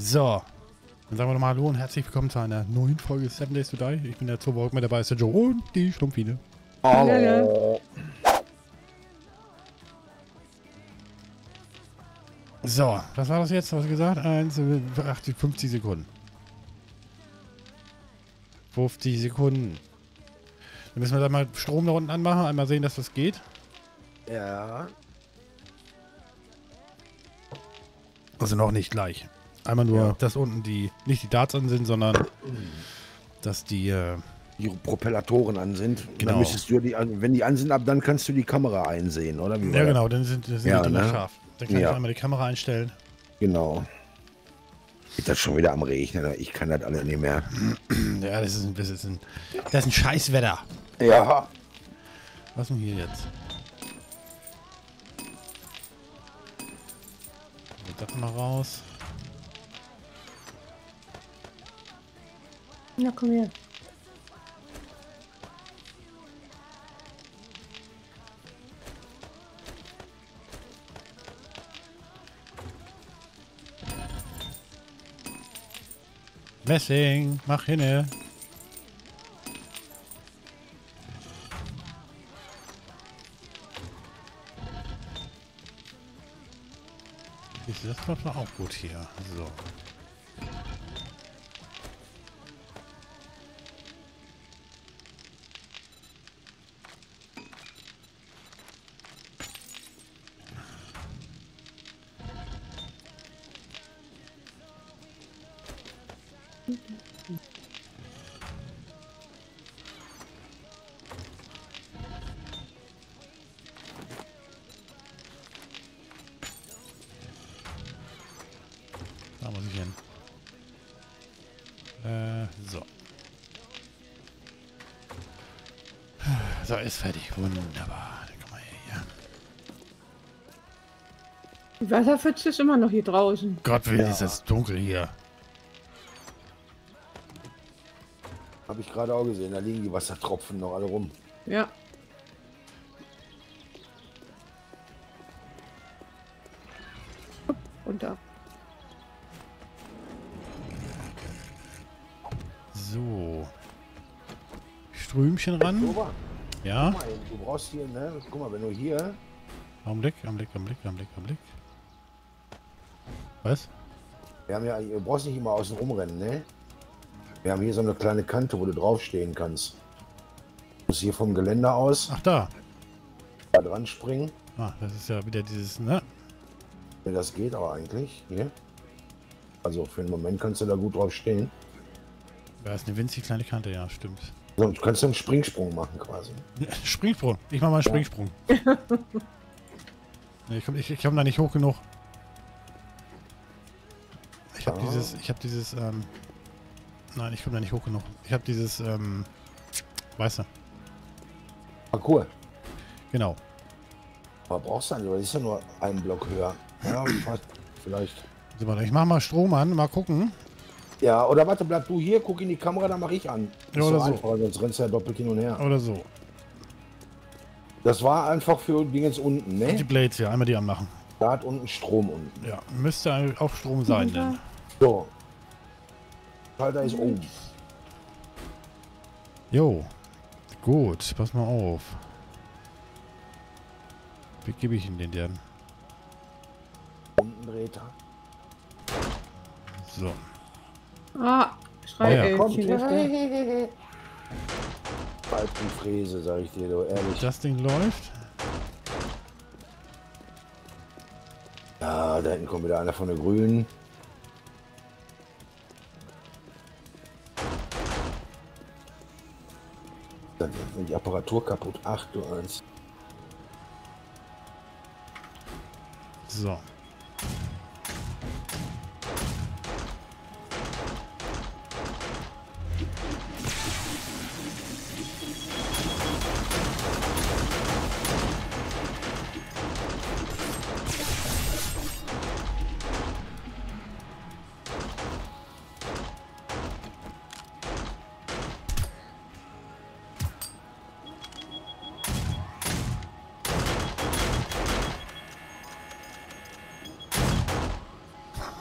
So. Dann sagen wir nochmal Hallo und herzlich willkommen zu einer neuen Folge Seven Days to Die. Ich bin der Zoberhock, mit dabei ist der Joe und die Schlumpfine. Hallo. So, was war das jetzt? Was gesagt? 1, 80, 50 Sekunden. 50 Sekunden. Dann müssen wir da mal Strom da unten anmachen, einmal sehen, dass das geht. Ja. Also noch nicht gleich. Einmal nur, Ja. dass unten die, nicht die Darts an sind, sondern dass die, äh, Die Propellatoren an sind. Genau. Dann müsstest du die wenn die an sind, ab dann kannst du die Kamera einsehen, oder? Wie ja genau, dann sind, dann sind Ja, die ne? scharf. Dann kann Ja. ich einmal die Kamera einstellen. Genau. Geht das schon wieder am Regnen? Ich kann das alle nicht mehr. Ja, das ist ein, ist ein, das ist ein Scheißwetter. Ja. Was denn hier jetzt? Das mal raus. Na komm her. Messing, mach hinne. Das macht man auch gut hier. So. Da muss ich hin. Äh, so. So, ist fertig. Wunderbar. Dann komm mal her. Die Wasserpfütze ist immer noch hier draußen. Gott will, Ja. ist es dunkel hier. Habe ich gerade auch gesehen. Da liegen die Wassertropfen noch alle rum. Ja. Runter. So. Strömchen ran. Ja. Guck mal, du brauchst hier, ne? Guck mal, wenn du hier. Augenblick, Augenblick, Augenblick, Augenblick, Augenblick. Was? Wir haben ja, du brauchst nicht immer außen rumrennen, ne? Wir haben hier so eine kleine Kante, wo du draufstehen kannst. Du musst hier vom Geländer aus Ach, da. da dran springen. Ah, das ist ja wieder dieses, ne? Ja, das geht aber eigentlich. Hier. Also für einen Moment kannst du da gut drauf stehen. Da ist eine winzig kleine Kante, ja, stimmt. Sonst kannst du einen Springsprung machen quasi. Springsprung. Ich mach mal einen Springsprung. nee, ich komm, ich, ich komm da nicht hoch genug. Ich habe Ah. dieses, ich habe dieses, ähm, nein, ich komme da nicht hoch genug. Ich habe dieses, ähm, weißt du, Parcours. genau. Aber brauchst du weil das ist ja nur einen Block höher. Ja, vielleicht. Ich mach mal Strom an, mal gucken. Ja, oder warte, bleib du hier, guck in die Kamera, dann mache ich an. Ja, oder so so. einfach, sonst rennst du ja doppelt hin und her. Oder so. Das war einfach für Dingens unten, Die ne? Blades hier, einmal die anmachen. Da hat unten Strom unten. Ja, müsste auch Strom sein, denn. So. Schalter ist oben. Jo. Gut, pass mal auf. Wie gebe ich ihn den denn? Unten dreht er. So. Ah, Oh ja. Bald die Fräse, sag ich dir, du, ehrlich. Das Ding läuft. Ja, da hinten kommt wieder einer von der Grünen. Die Apparatur kaputt. Ach du eins. So.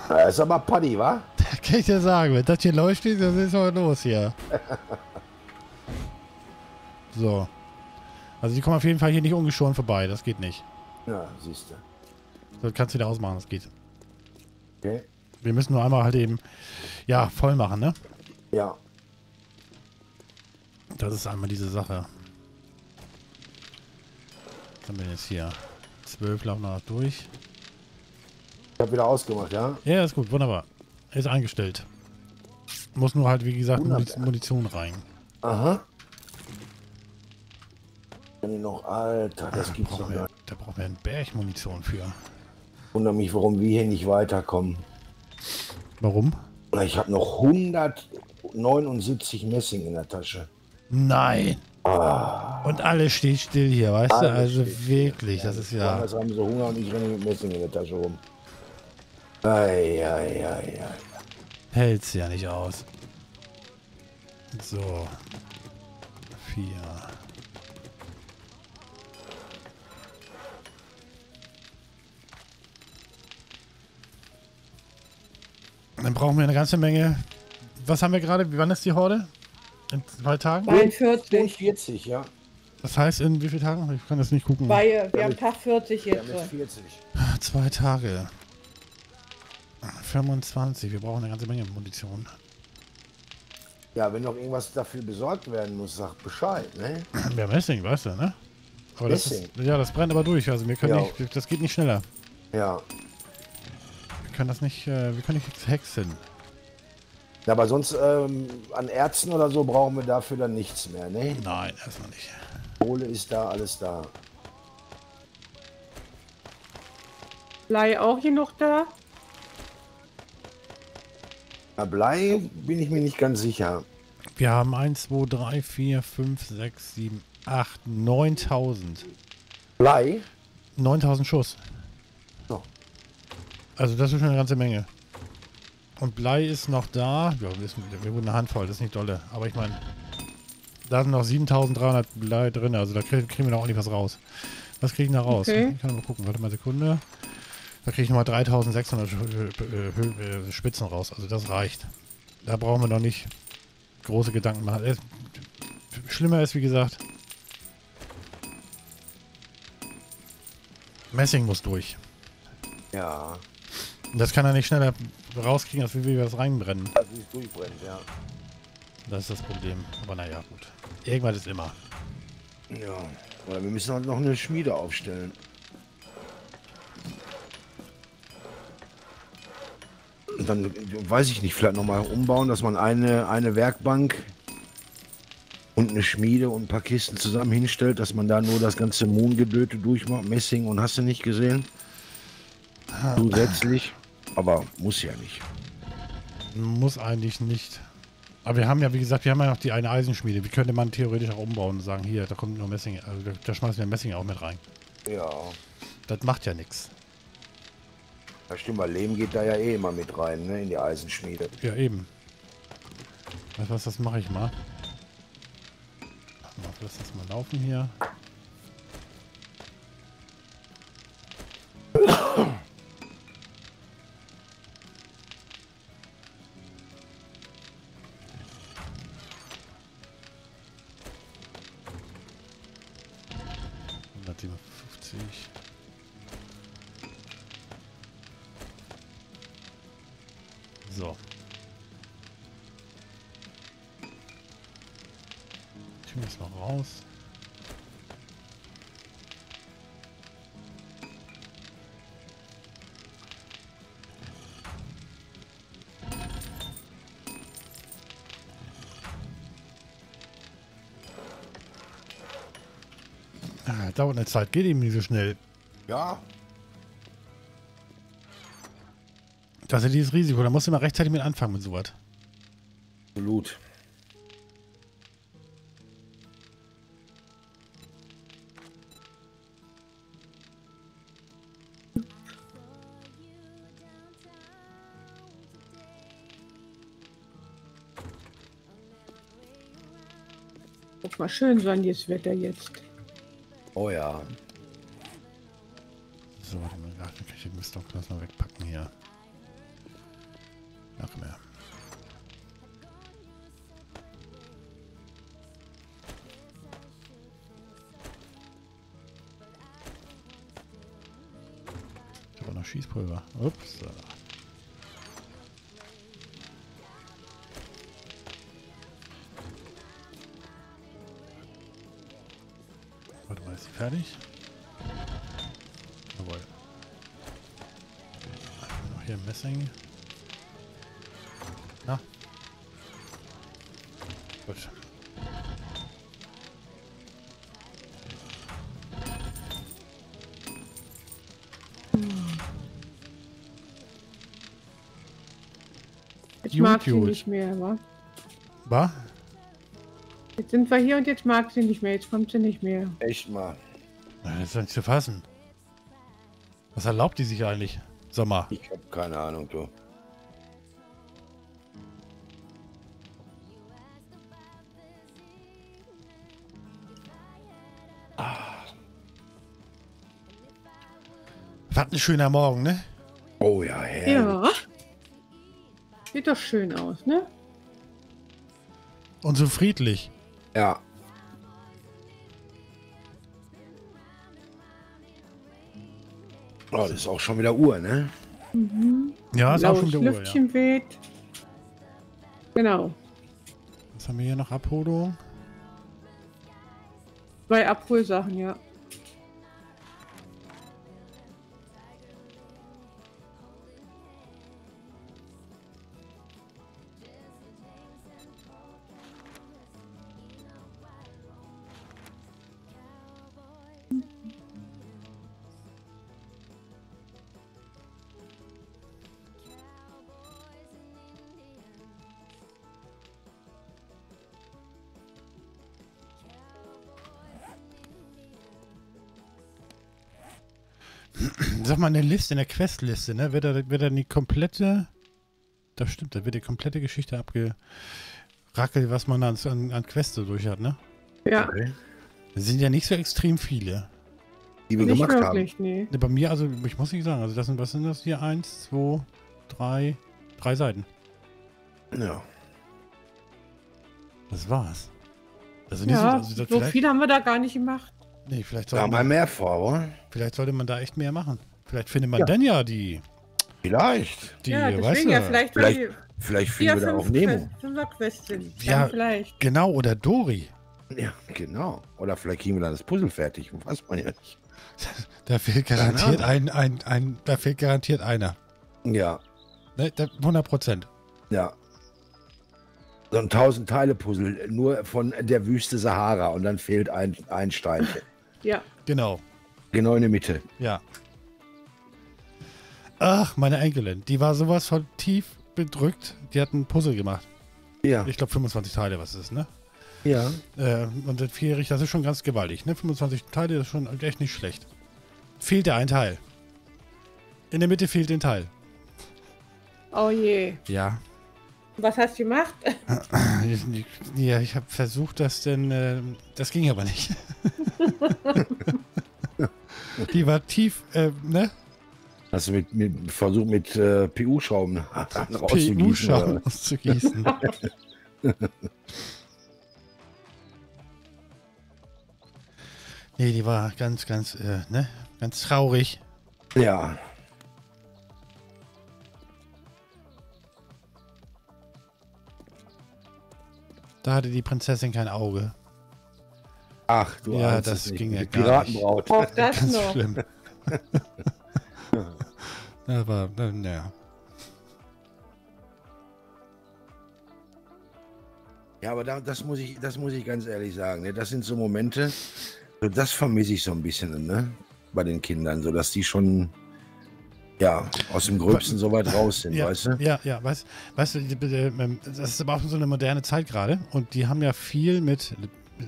Das ist aber Paddy, wa? Kann ich dir sagen, wenn das hier leuchtet, dann ist aber los hier. So. Also die kommen auf jeden Fall hier nicht ungeschoren vorbei, das geht nicht. Ja, siehst du. So, kannst du wieder ausmachen, das geht. Okay. Wir müssen nur einmal halt eben, ja, voll machen, ne? Ja. Das ist einmal diese Sache. Was haben wir jetzt hier? Zwölf laufen noch durch. Ich habe wieder ausgemacht, ja? Ja, ist gut, wunderbar. Ist eingestellt. Muss nur halt, wie gesagt, Wunderbar. Munition rein. Aha. Wenn ich noch, Alter, das Da gibt's doch wir, da brauchen wir einen Berg Munition für. Wundere mich, warum wir hier nicht weiterkommen. Warum? Ich habe noch 179 Messing in der Tasche. Nein. Und alles steht still hier, weißt du? Alles Also wirklich, das ist ja. Woanders haben sie Hunger und ich renne mit Messing in der Tasche rum. Ei, ei, ei, ei. Hält's ja nicht aus. So. Vier. Dann brauchen wir eine ganze Menge. Was haben wir gerade? Wann ist die Horde? In zwei Tagen? 42. 40, ja. Das heißt, in wie vielen Tagen? Ich kann das nicht gucken. Weil wir haben Tag 40 Ja, jetzt. mit 40. Zwei Tage. 25. Wir brauchen eine ganze Menge Munition. Ja, wenn noch irgendwas dafür besorgt werden muss, sag Bescheid, ne? Wir haben Messing, weißt du, ne? Aber das Messing? ist, ja, das brennt aber durch. Also wir können Ja. nicht, das geht nicht schneller. Ja. Wir können das nicht, äh, wir können nicht hexen. Ja, aber sonst ähm, an Ärzten oder so brauchen wir dafür dann nichts mehr, ne? Nein, erstmal nicht. Kohle ist da, alles da. Blei auch hier noch da? Bei Blei bin ich mir nicht ganz sicher. Wir haben 1, 2, 3, 4, 5, 6, 7, 8, 9000. Blei? 9000 Schuss. So. Also das ist schon eine ganze Menge. Und Blei ist noch da. Ja, wir, wir wurden eine Handvoll, das ist nicht dolle. Aber ich meine, da sind noch 7300 Blei drin. Also da krieg, kriegen wir noch ordentlich was raus. Was kriegen wir da raus? Okay. Ich kann mal gucken. Warte mal eine Sekunde. Da kriege ich nochmal 3600 Sch- äh, Hö- äh, Spitzen raus. Also das reicht. Da brauchen wir noch nicht große Gedanken machen. Schlimmer ist, wie gesagt, Messing muss durch. Ja. Und das kann er nicht schneller rauskriegen, als wie wir das reinbrennen. Also wie es durchbrennt, ja. Das ist das Problem. Aber naja, gut. Irgendwas ist immer. Ja. Oder wir müssen halt noch eine Schmiede aufstellen. Und dann weiß ich nicht, vielleicht nochmal umbauen, dass man eine, eine Werkbank und eine Schmiede und ein paar Kisten zusammen hinstellt, dass man da nur das ganze Mondgedöte durchmacht, Messing und hast du nicht gesehen? Zusätzlich. Aber muss ja nicht. Muss eigentlich nicht. Aber wir haben ja, wie gesagt, wir haben ja noch die eine Eisenschmiede. Die könnte man theoretisch auch umbauen und sagen, hier, da kommt nur Messing. Also da, da schmeißen wir Messing auch mit rein. Ja. Das macht ja nichts. Ja, stimmt, weil Lehm geht da ja eh immer mit rein, ne, in die Eisenschmiede. Ja, eben. Weißt du was, das mache ich mal. Lass das mal laufen hier. Dauert eine Zeit, geht eben nicht so schnell. Ja. Das ist ja dieses Risiko, da musst du immer rechtzeitig mit anfangen mit sowas. Absolut. Mal schön sein, dieses Wetter jetzt. Oh ja. So, warte mal, ach, ich den Mistdock lass mal wegpacken hier. Ach mehr. Ich habe noch Schießpulver. Ups. Fertig? Jawohl. Einfach noch hier Messing. Na? Gut. Jetzt Gut, mag sie nicht mehr, wa? War? Jetzt sind wir hier und jetzt mag sie nicht mehr. Jetzt kommt sie nicht mehr. Echt mal. Das ist doch nicht zu fassen. Was erlaubt die sich eigentlich? Sag mal. Ich habe keine Ahnung, du. Was ein schöner Morgen, ne? Oh ja, herrlich. Ja. Sieht doch schön aus, ne? Und so friedlich. Ja. Oh, das ist auch schon wieder Uhr, ne? Ja, ist auch Blaues schon wieder Uhr, ja. Lüftchen weht. Genau. Was haben wir hier noch? Abholung? Zwei Abholsachen, ja. Sag mal, in der Liste, in der Questliste, ne? Wird da, wird da die komplette. Das stimmt, da wird die komplette Geschichte abgerackelt, was man an, an, an Quests so durch hat, ne? Ja, Okay. Das sind ja nicht so extrem viele. Die wir nicht gemacht wirklich, nee. Ne, Bei mir, also, ich muss nicht sagen, also das sind, was sind das hier? Eins, zwei, drei, drei Seiten. haben. Ja. Das war's. Also nicht Ja, so, also das so viel haben wir da gar nicht gemacht. nee, vielleicht, Da sollte haben wir man, mehr vor, oder? vielleicht sollte man da echt mehr machen. Vielleicht findet man Ja. dann ja die, Vielleicht. die ja, weißt deswegen du, ja, vielleicht, Vielleicht Vielleicht die vier, finden wir da auch Nemo. Ja. Dann vielleicht. genau, oder Dori. Ja, genau. Oder vielleicht kriegen wir dann das Puzzle fertig. Weiß man ja nicht. Da fehlt garantiert ein, ein, ein, da fehlt garantiert einer. Ja, Ne, da, 100 Prozent. ja. So ein 1000-Teile-Puzzle nur von der Wüste Sahara und dann fehlt ein, ein Steinchen. Ja. Genau, Genau in der Mitte. ja. Ach, meine Enkelin, die war sowas von tief bedrückt. Die hat ein Puzzle gemacht. Ja, Ich glaube 25 Teile, was es ist, ne? ja. Äh, und das vierjährig, das ist schon ganz gewaltig, ne? 25 Teile, das ist schon echt nicht schlecht. Fehlt ein Teil. In der Mitte fehlt ein Teil. Oh je. Ja. Was hast du gemacht? Ja, ich habe versucht, das denn. Äh, das ging aber nicht. Die war tief, äh, ne? Hast du mit, mit versucht mit äh, PU-Schrauben rauszugießen? PU-Schaum oder? auszugießen. nee, die war ganz, ganz, äh, ne? Ganz traurig. Ja. Da hatte die Prinzessin kein Auge. Ach, du Ja, das ging ja gar nicht. Piratenbraut. Auch das Ganz noch. schlimm. Aber, naja. Ja, aber da, das, muss ich, das muss ich ganz ehrlich sagen. Ne? Das sind so Momente, so das vermisse ich so ein bisschen ne? bei den Kindern, so dass die schon ja, aus dem Gröbsten so weit raus sind, Ja, weißt du? ja, ja, weißt, weißt du, ähm, das ist aber auch so eine moderne Zeit gerade und die haben ja viel mit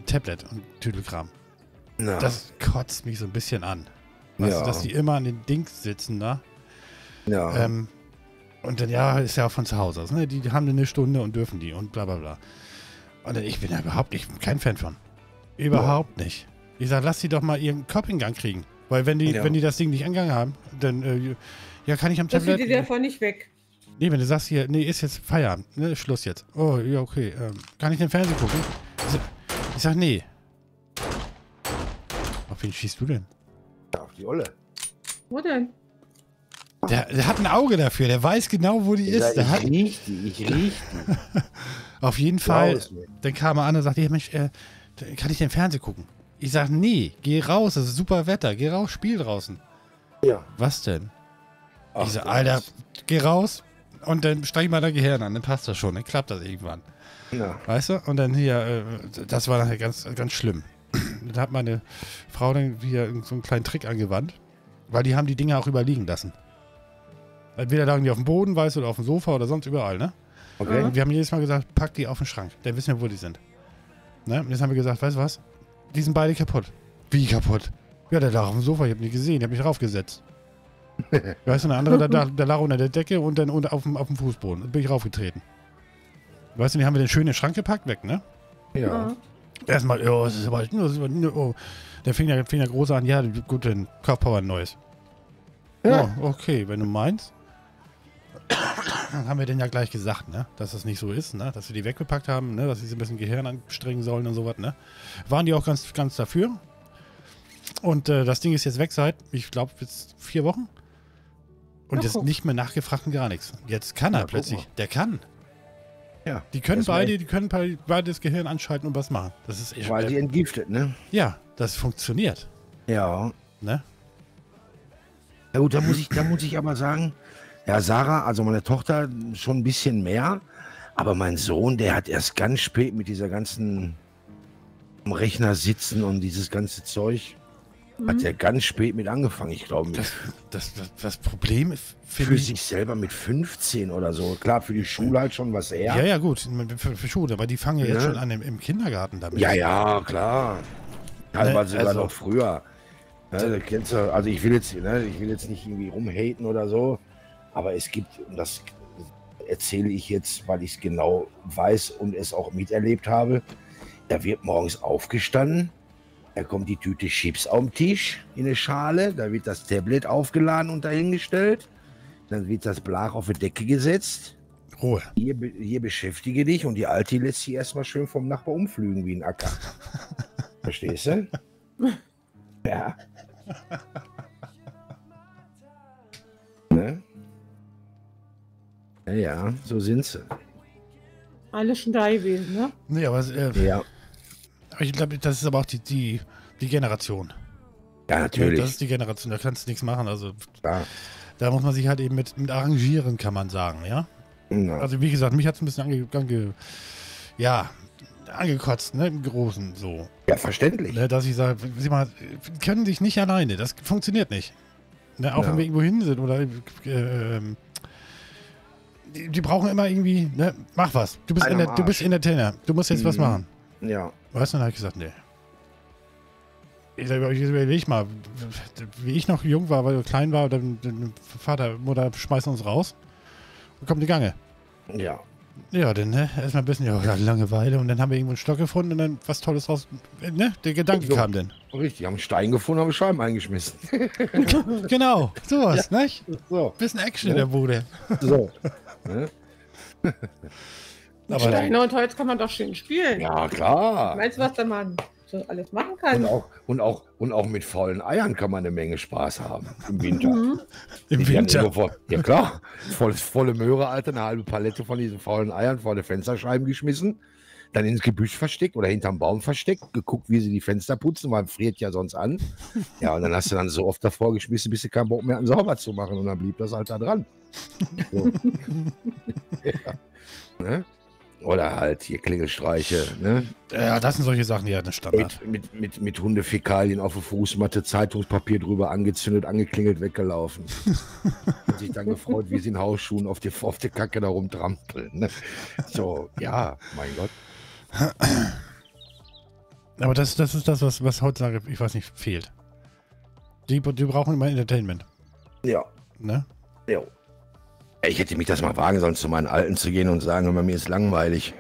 Tablet und Tüdelkram. Ja. Das kotzt mich so ein bisschen an. Weißt Ja. du, dass die immer an den Dings sitzen da. Ja. Ähm, und dann, ja, ist ja auch von zu Hause aus. Ne? Die, die haben eine Stunde und dürfen die und bla bla bla. Und dann, ich bin ja überhaupt nicht, kein Fan von. Überhaupt nicht. Ich sag, lass die doch mal ihren Kopf in Gang kriegen. Weil wenn die, Ja. wenn die das Ding nicht angegangen haben, dann, äh, ja, kann ich am Das Tablet... sieht dir davon nicht weg. Nee, wenn du sagst hier, nee, ist jetzt Feierabend, ne, Schluss jetzt. Oh, ja, okay. Ähm, kann ich den Fernsehen gucken? Ich sag, ich sag nee. Auf wen schießt du denn? auf die Olle. Wo denn? Der, der hat ein Auge dafür, der weiß genau, wo die ist. Ja, ich hat, riech die, ich riech die. auf jeden Fall. Dann kam er an und sagte, hey, Mensch, äh, kann ich den Fernsehen gucken? Ich sag, nee, geh raus, das ist super Wetter, geh raus, spiel draußen. Ja. Was denn? Ach, ich sag, das- Alter, geh raus und dann steig mal dein Gehirn an, dann passt das schon, dann klappt das irgendwann. Ja. Weißt du? Und dann hier, äh, das war nachher ganz, ganz schlimm. dann hat meine Frau dann hier so einen kleinen Trick angewandt, weil die haben die Dinge auch überliegen lassen. Entweder lagen die auf dem Boden, weißt du, oder auf dem Sofa oder sonst überall, ne? Okay. Und wir haben jedes Mal gesagt, pack die auf den Schrank. Dann wissen wir, wo die sind. Ne? Und jetzt haben wir gesagt, weißt du was? Die sind beide kaputt. Wie kaputt? Ja, der lag auf dem Sofa, ich hab nicht gesehen, ich hab mich draufgesetzt. weißt du, eine andere, der, der, der lag unter der Decke und dann unter, auf, dem, auf dem Fußboden. Dann bin ich raufgetreten. Weißt du, die haben wir den schön in den Schrank gepackt, weg, ne? Ja. Erstmal, ja, es ist aber, das ist aber oh. Dann fing der, fing der Große an, ja, gut, dann kauf Power ein neues. Ja. Oh, okay, wenn du meinst. Haben wir denen ja gleich gesagt, ne, dass das nicht so ist, ne, dass wir die weggepackt haben, ne, dass sie so ein bisschen Gehirn anstrengen sollen und sowas, ne. Waren die auch ganz, ganz dafür. Und äh, das Ding ist jetzt weg seit, ich glaube, jetzt vier Wochen. Und Ach, jetzt guck. nicht mehr nachgefragt und gar nichts. Jetzt kann er Ja, plötzlich. Der kann. Ja. Die können beide, die können beide das Gehirn anschalten und was machen. Das ist echt. Quasi entgiftet, ne? Ja, das funktioniert. Ja. Ne? Ja gut, da muss ich, da muss ich aber sagen, ja, Sarah, also meine Tochter schon ein bisschen mehr, aber mein Sohn, der hat erst ganz spät mit dieser ganzen am Rechner sitzen und dieses ganze Zeug, hat er ganz spät mit angefangen, ich glaube, Das, das, das, das Problem ist, für finde ich. sich selber mit 15 oder so. Klar, für die Schule halt schon was eher. Ja, ja, gut, für, für Schule, aber die fangen ja jetzt schon an im, im Kindergarten damit. Ja, ja, klar. Teilweise Ne, sogar also- noch früher. Ne, da kennst du, also ich will jetzt, ne, ich will jetzt nicht irgendwie rumhaten oder so, aber es gibt, und das erzähle ich jetzt, weil ich es genau weiß und es auch miterlebt habe, da wird morgens aufgestanden, da kommt die Tüte Chips auf den Tisch in eine Schale, da wird das Tablet aufgeladen und dahingestellt, dann wird das Blach auf die Decke gesetzt, Ruhe. hier, hier beschäftige dich und die Alte die lässt sie erstmal schön vom Nachbar umflügen wie ein Acker. Verstehst du? Ja. Ja, ja, so sind sie. Alle schon da gewesen, ne? Nee, aber äh, Ja, aber ich glaube, das ist aber auch die, die, die Generation. ja Ja, natürlich. Das ist die Generation, da kannst du nichts machen. Also Ja. da muss man sich halt eben mit, mit arrangieren, kann man sagen, ja. Ja. Also wie gesagt, mich hat es ein bisschen ange, ange, ja, angekotzt, ne, im Großen so. ja, verständlich. Ne, dass ich sage, sieh mal, können sich nicht alleine, das funktioniert nicht. Ne, auch Ja. wenn wir irgendwo hin sind oder äh, ähm, die, die brauchen immer irgendwie, ne, mach was. Du bist, in der, du bist. Entertainer, du musst jetzt was Mhm. machen. Ja, Weißt du, dann habe ich gesagt, nee. Ich sag, ich überleg mal, wie ich noch jung war, weil ich klein war, dann, dann Vater, Mutter schmeißen uns raus und kommt die Gange. ja. Ja, dann ne, erstmal ein bisschen ja, ja, Langeweile und dann haben wir irgendwo einen Stock gefunden und dann was Tolles raus. Ne, der Gedanke So. kam dann. Richtig, haben einen Stein gefunden, haben Scheiben eingeschmissen. Genau, sowas, nicht? So, Bisschen Action in Ja. der Bude. so. ne? Aber Steine und Holz kann man doch schön spielen. Ja, klar. Meinst du, was da man so alles machen Und kann? auch, und, auch, und auch mit faulen Eiern kann man eine Menge Spaß haben im Winter. Mhm. im Winter. Vor, ja klar, voll, volle Möhre, Alter, eine halbe Palette von diesen faulen Eiern vor die Fensterscheiben geschmissen, dann ins Gebüsch versteckt oder hinterm Baum versteckt, geguckt, wie sie die Fenster putzen, weil friert ja sonst an. Ja, und dann hast du dann so oft davor geschmissen, bis du keinen Bock mehr hatten, sauber zu machen und dann blieb das halt da dran. So. ja. ne? Oder halt hier Klingelstreiche, ne? Ja, das sind solche Sachen, die ja eine Standard. Mit, mit, mit, mit Hundefäkalien auf der Fußmatte, Zeitungspapier drüber angezündet, angeklingelt, weggelaufen. Und sich dann gefreut, wie sie in Hausschuhen auf die, auf die Kacke da rumtrampeln. Ne? So, ja, mein Gott. Aber das, das ist das, was, was heutzutage, ich weiß nicht, fehlt. Die, die brauchen immer Entertainment. Ja, Ne? jo. Ich hätte mich das mal wagen sollen, zu meinen Alten zu gehen und sagen, immer mir ist langweilig.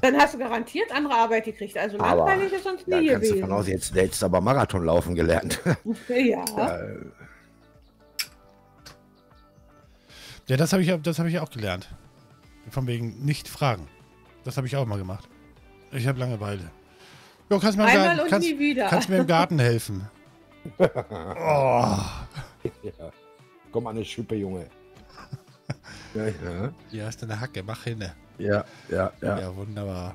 Dann hast du garantiert andere Arbeit gekriegt. Also Aber langweilig ist sonst Da nie kannst du von aus, gewesen. jetzt du aber Marathon laufen gelernt. Ja. Äh, Ja, das habe ich, das hab ich auch gelernt. Von wegen nicht fragen. Das habe ich auch mal gemacht. Ich habe Langeweile. Jo, kannst mir, im Einmal Garten, und kannst, nie wieder. kannst mir im Garten helfen. oh, ja. komm an eine Schippe, Junge. Ja, ja. Hier hast du eine Hacke, mach hin. Ja, ja, ja. Ja, wunderbar.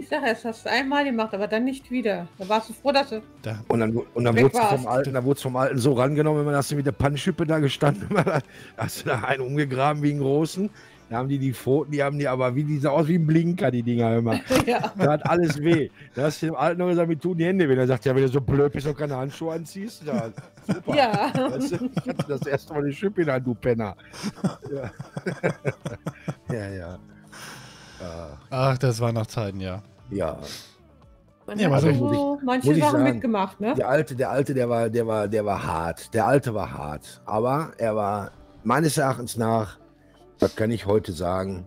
Ich sage, es hast du einmal gemacht, aber dann nicht wieder. Da warst du froh, dass du. Da, Und dann, und dann wurde es vom Alten, dann vom Alten so rangenommen, wenn man hast du mit der Pannschippe da gestanden, da hast du da einen umgegraben wie einen großen. Da haben die die Pfoten, die haben die aber wie die sah aus wie ein Blinker, die Dinger immer. ja. Da hat alles weh. Da hast du dem Alten noch gesagt, mir tun die Hände weh. Er sagt, ja, wenn du so blöd bist und keine Handschuhe anziehst, ja, super. ja. Weißt du, ich hatte das erste Mal eine Schippe in du Penner. Ja, ja. ja. Ja. ach, das waren noch Zeiten, ja. ja. Man Ja, hat aber so manche Sachen sagen, mitgemacht, ne? Der alte, der alte, der war, der war, der war hart. Der alte war hart. Aber er war meines Erachtens nach, das kann ich heute sagen,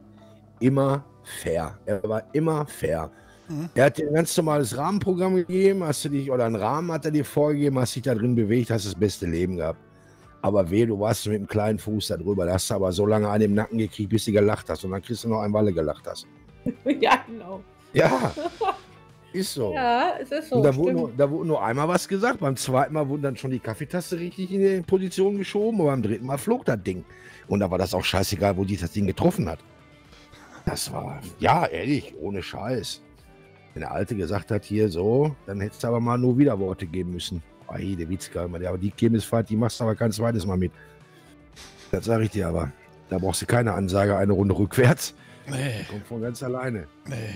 immer fair. Er war immer fair. Mhm. Er hat dir ein ganz normales Rahmenprogramm gegeben, hast du dich, oder einen Rahmen hat er dir vorgegeben, hast dich da drin bewegt, hast das beste Leben gehabt. Aber weh, du warst mit dem kleinen Fuß da drüber, da hast du aber so lange an dem Nacken gekriegt, bis du gelacht hast. Und dann kriegst du noch einen, weil du gelacht hast. ja, genau. Ja, ist so. Ja, es ist so. Und da wurde, nur, da wurde nur einmal was gesagt. Beim zweiten Mal wurde dann schon die Kaffeetasse richtig in die Position geschoben. Und beim dritten Mal flog das Ding. Und da war das auch scheißegal, wo die das Ding getroffen hat. Das war, ja, ehrlich, ohne Scheiß. Wenn der Alte gesagt hat, hier so, dann hättest du aber mal nur Widerworte geben müssen. Ei, der Witzka, aber die Kirmesfahrt, die machst du aber kein zweites Mal mit. Das sage ich dir aber. Da brauchst du keine Ansage, eine Runde rückwärts. Nee, Kommt von ganz alleine. nee.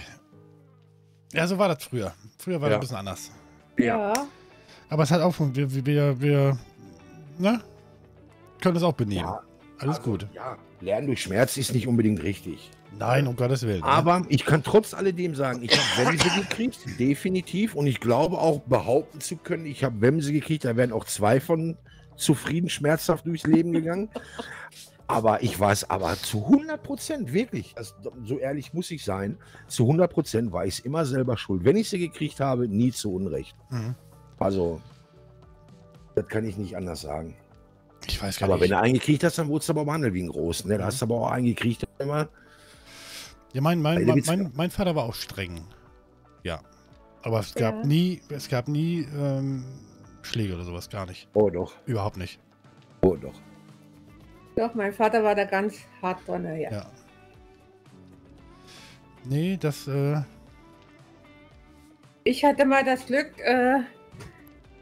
Ja, so war das früher. Früher war das Ja. ein bisschen anders. Ja. Aber es hat auch, fun- wir, wir, wir, ne? Können es auch benehmen. Ja, Alles also, gut. Ja, Lernen durch Schmerz ist nicht unbedingt richtig. Nein, um Gottes Willen. Aber ich kann trotz alledem sagen, ich habe Wemse gekriegt, definitiv. Und ich glaube auch behaupten zu können, ich habe Wemse gekriegt. Da wären auch zwei von zufrieden, schmerzhaft durchs Leben gegangen. Aber ich weiß aber zu 100 Prozent, wirklich, das, so ehrlich muss ich sein, zu 100 Prozent war ich immer selber schuld. Wenn ich sie gekriegt habe, nie zu Unrecht. Mhm. Also, das kann ich nicht anders sagen. Ich weiß gar Aber wenn nicht. du einen gekriegt hast, dann wurdest du aber behandelt wie ein Großen. Ne? Da hast du aber auch einen gekriegt, der immer. Ja, mein, mein, mein, mein, mein Vater war auch streng. Ja. Aber es gab Ja. nie, es gab nie ähm, Schläge oder sowas, gar nicht. Oh doch, Überhaupt nicht. oh doch. Doch, mein Vater war da ganz hart dran, ja. Ja. Nee, das, äh, Ich hatte mal das Glück, äh,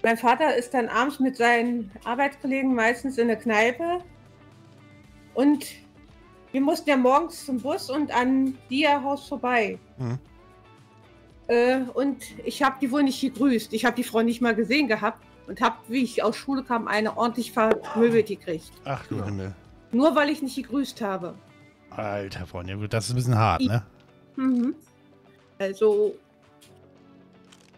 mein Vater ist dann abends mit seinen Arbeitskollegen meistens in der Kneipe und wir mussten ja morgens zum Bus und an Dia-Haus vorbei. Mhm. Äh, und ich habe die wohl nicht gegrüßt. Ich habe die Frau nicht mal gesehen gehabt und habe, wie ich aus Schule kam, eine ordentlich vermöbelt gekriegt. ach du Ja. Himmel. Nur weil ich nicht gegrüßt habe. Alter Freund, ja gut, das ist ein bisschen hart, ne? Mhm. Also,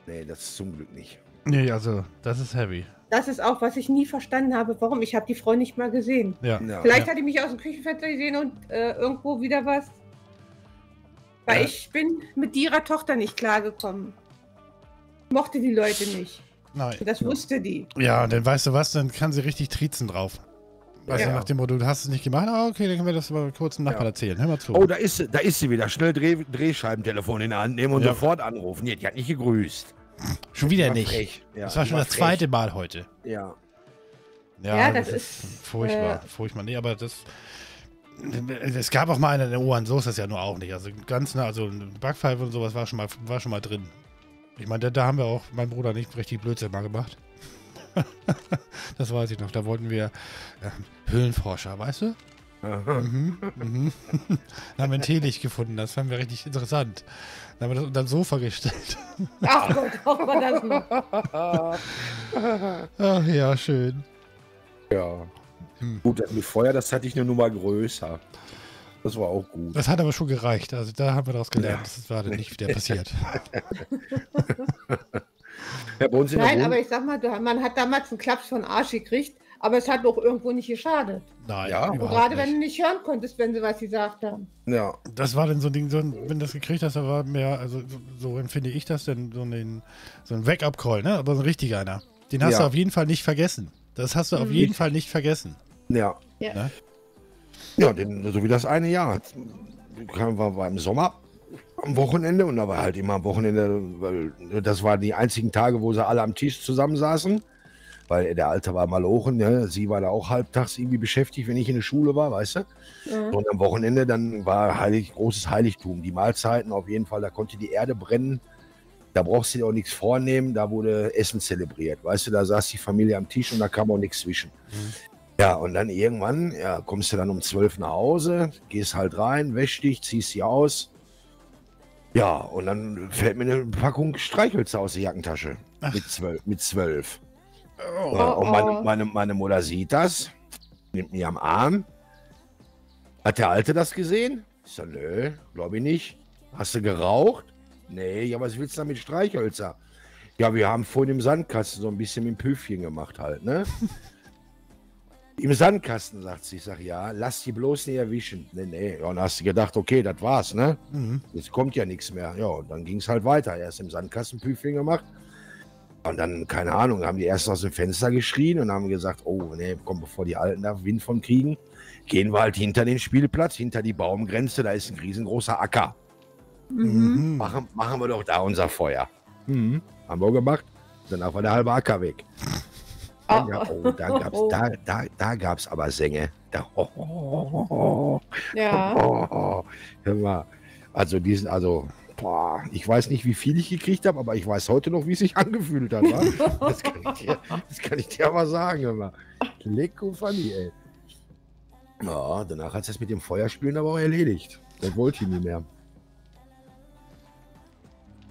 Nee, das ist zum Glück nicht. Nee, also, das ist heavy. das ist auch, was ich nie verstanden habe. Warum? Ich habe die Frau nicht mal gesehen. Ja. Ja. Vielleicht hat die mich aus dem Küchenfenster gesehen und äh, irgendwo wieder was. Weil Ja. ich bin mit ihrer Tochter nicht klargekommen. Mochte die Leute nicht. Nein. Das wusste die. Ja, und dann weißt du was, dann kann sie richtig triezen drauf. Weißt du, Ja. nach dem Motto, du hast es nicht gemacht, ah, okay, dann können wir das mal kurz dem Nachbarn Ja. erzählen. Hör mal zu. Oh, da ist sie, da ist sie wieder. Schnell Dreh, Drehscheibentelefon in der Hand nehmen und Ja. sofort anrufen. Nee, die hat nicht gegrüßt. Schon wieder nicht. frech. Ja, das war schon das frech. zweite Mal heute. Ja. Ja, das ist, furchtbar, äh, furchtbar. Nee, aber das. Es gab auch mal eine in den Ohren, so ist das ja nur auch nicht. Also ganz nah, also eine Backpfeife und sowas war schon mal, war schon mal drin. Ich meine, da, da haben wir auch, mein Bruder nicht richtig Blödsinn mal gemacht. das weiß ich noch. Da wollten wir äh, Höhlenforscher, weißt du? Mhm, mhm. Dann haben wir ein Teelicht gefunden, das fanden wir richtig interessant. Dann haben wir das unter das Sofa gestellt. ach Gott, auch war das noch. Ach ja, schön. Ja. Hm. Gut, das mit Feuer, das hatte ich eine Nummer größer. Das war auch gut. Das hat aber schon gereicht. Also da haben wir daraus gelernt. Ja. Das war dann nicht wieder passiert. Ja, Nein, aber ich sag mal, man hat damals einen Klaps von Arsch gekriegt, aber es hat doch irgendwo nicht geschadet. Nein, Ja. Und überhaupt gerade wenn nicht. du nicht hören konntest, wenn sie was gesagt haben. ja. Das war dann so ein Ding, so, ein- wenn du das gekriegt hast, da war mehr, also so, empfinde ich das, denn so ein, so ein Wake-up-Call, ne? Aber so ein richtiger einer. Den hast Ja. du auf jeden Fall nicht vergessen. Das hast du auf Mhm. jeden Fall nicht vergessen. Ja. Ja. Ne? Ja, den, so wie das eine Jahr. Kam- War, war im Sommer am Wochenende und da war halt immer am Wochenende, weil das waren die einzigen Tage, wo sie alle am Tisch zusammensaßen. Weil der Alte war Malochen, ne? sie war da auch halbtags irgendwie beschäftigt, wenn ich in der Schule war, weißt du? Ja. Und am Wochenende dann war heilig, großes Heiligtum. Die Mahlzeiten auf jeden Fall, da konnte die Erde brennen. Da brauchst du dir auch nichts vornehmen, da wurde Essen zelebriert. Weißt du, da saß die Familie am Tisch und da kam auch nichts zwischen. Ja, und dann irgendwann, ja, kommst du dann um 12 nach Hause, gehst halt rein, wäschst dich, ziehst sie aus. Ja, und dann fällt mir eine Packung Streichhölzer aus der Jackentasche. Mit zwölf. Mit zwölf. Oh. Ja, Oh, und meine, oh. meine, meine Mutter sieht das, nimmt mich am Arm. Hat der Alte das gesehen? Ich sag, nö, glaube ich nicht. Hast du geraucht? Nee, ja, was willst du da mit Streichhölzer? Ja, wir haben vorhin im Sandkasten so ein bisschen mit dem Püffchen gemacht halt, ne? Im Sandkasten, sagt sie. Ich sag, ja, lass die bloß nicht erwischen. Nee, nee. Ja, und dann hast du gedacht, okay, das war's, ne? Mhm. Jetzt kommt ja nichts mehr. Ja, und dann ging es halt weiter. Erst im Sandkasten Püffchen gemacht. Und dann, keine Ahnung, haben die erst aus dem Fenster geschrien und haben gesagt, oh, nee, komm, bevor die Alten da Wind von kriegen, gehen wir halt hinter den Spielplatz, hinter die Baumgrenze, da ist ein riesengroßer Acker. Mhm. Mhm. Machen, machen wir doch da unser Feuer. Mhm. Haben wir gemacht. Danach war der halbe Acker weg. Oh. ja, oh, da gab's, da, da, da gab's aber Sänge. Da, oh, Ja. oh, oh. Hör mal. Also diesen, also, boah, ich weiß nicht, wie viel ich gekriegt habe, aber ich weiß heute noch, wie es sich angefühlt hat. Das, kann ich dir, das kann ich dir aber sagen. Lecko funny, ey. Ja, danach hat es das mit dem Feuerspielen aber auch erledigt. Das wollte ich nie mehr.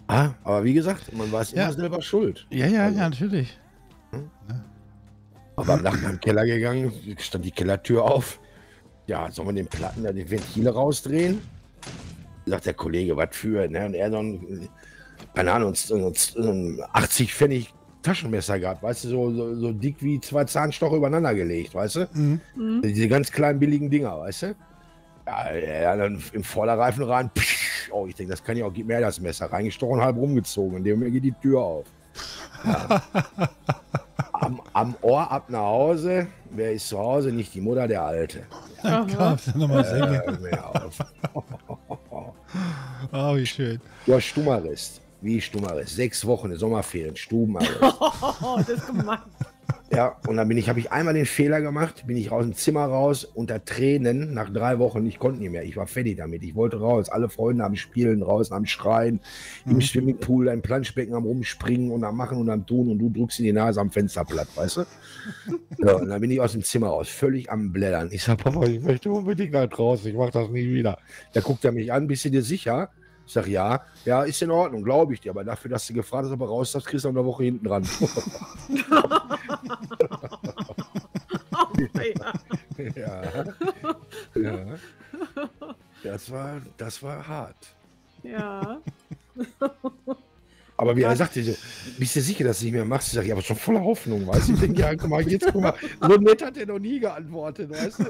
Ah, aber wie gesagt, man war es Ja. immer selber schuld. Ja, ja, Also- ja, natürlich. Aber am Nacht im Keller gegangen, stand die Kellertür auf. Ja, sollen wir den Platten da die Ventile rausdrehen? Sagt der Kollege, was für, ne? Und er dann, keine Ahnung, so, so ein 80 Pfennig Taschenmesser gehabt, weißt du, so, so, so dick wie zwei Zahnstocher übereinander gelegt, weißt du? Mhm. Mhm. Diese ganz kleinen billigen Dinger, weißt du? Ja, er dann im Vorderreifen rein. psch, Oh, ich denke, das kann ja auch, gib mir das Messer. Reingestochen, halb rumgezogen. In dem Moment geht die Tür auf. Ja. am, am Ohr ab nach Hause. Wer ist zu Hause? Nicht die Mutter, der Alte. Nochmal Sänge. Äh, Oh, wie schön. Du hast Stummarrest. Wie Stummarrest? Sechs Wochen, Sommerferien, Stubenarrest. Oh, das ist gemein. Ja, und dann bin ich, habe ich einmal den Fehler gemacht, bin ich aus dem Zimmer raus unter Tränen nach drei Wochen. Ich konnte nicht mehr. Ich war fertig damit. Ich wollte raus. Alle Freunde am Spielen draußen, am Schreien, im Swimmingpool, ein Planschbecken am Rumspringen und am Machen und am Tun und du drückst in die Nase am Fenster platt, weißt du? Ja, und dann bin ich aus dem Zimmer raus, völlig am Blättern. Ich sag, Papa, ich möchte unbedingt nach draußen. Ich mach das nie wieder. Da guckt er mich an, bist du dir sicher? Ich sag, ja. Ja, ist in Ordnung, glaube ich dir. Aber dafür, dass du gefragt hast, ob er raus darfst, kriegst du noch eine Woche hinten dran. Oh, ja. Ja. ja. Das war, das war hart. ja. Aber wie er sagte, so, bist du sicher, dass du nicht mehr machst? Ich sage, ja, aber schon voller Hoffnung, weißt du? Ich denke, ja, guck mal, jetzt guck mal, so nett hat er noch nie geantwortet, weißt du?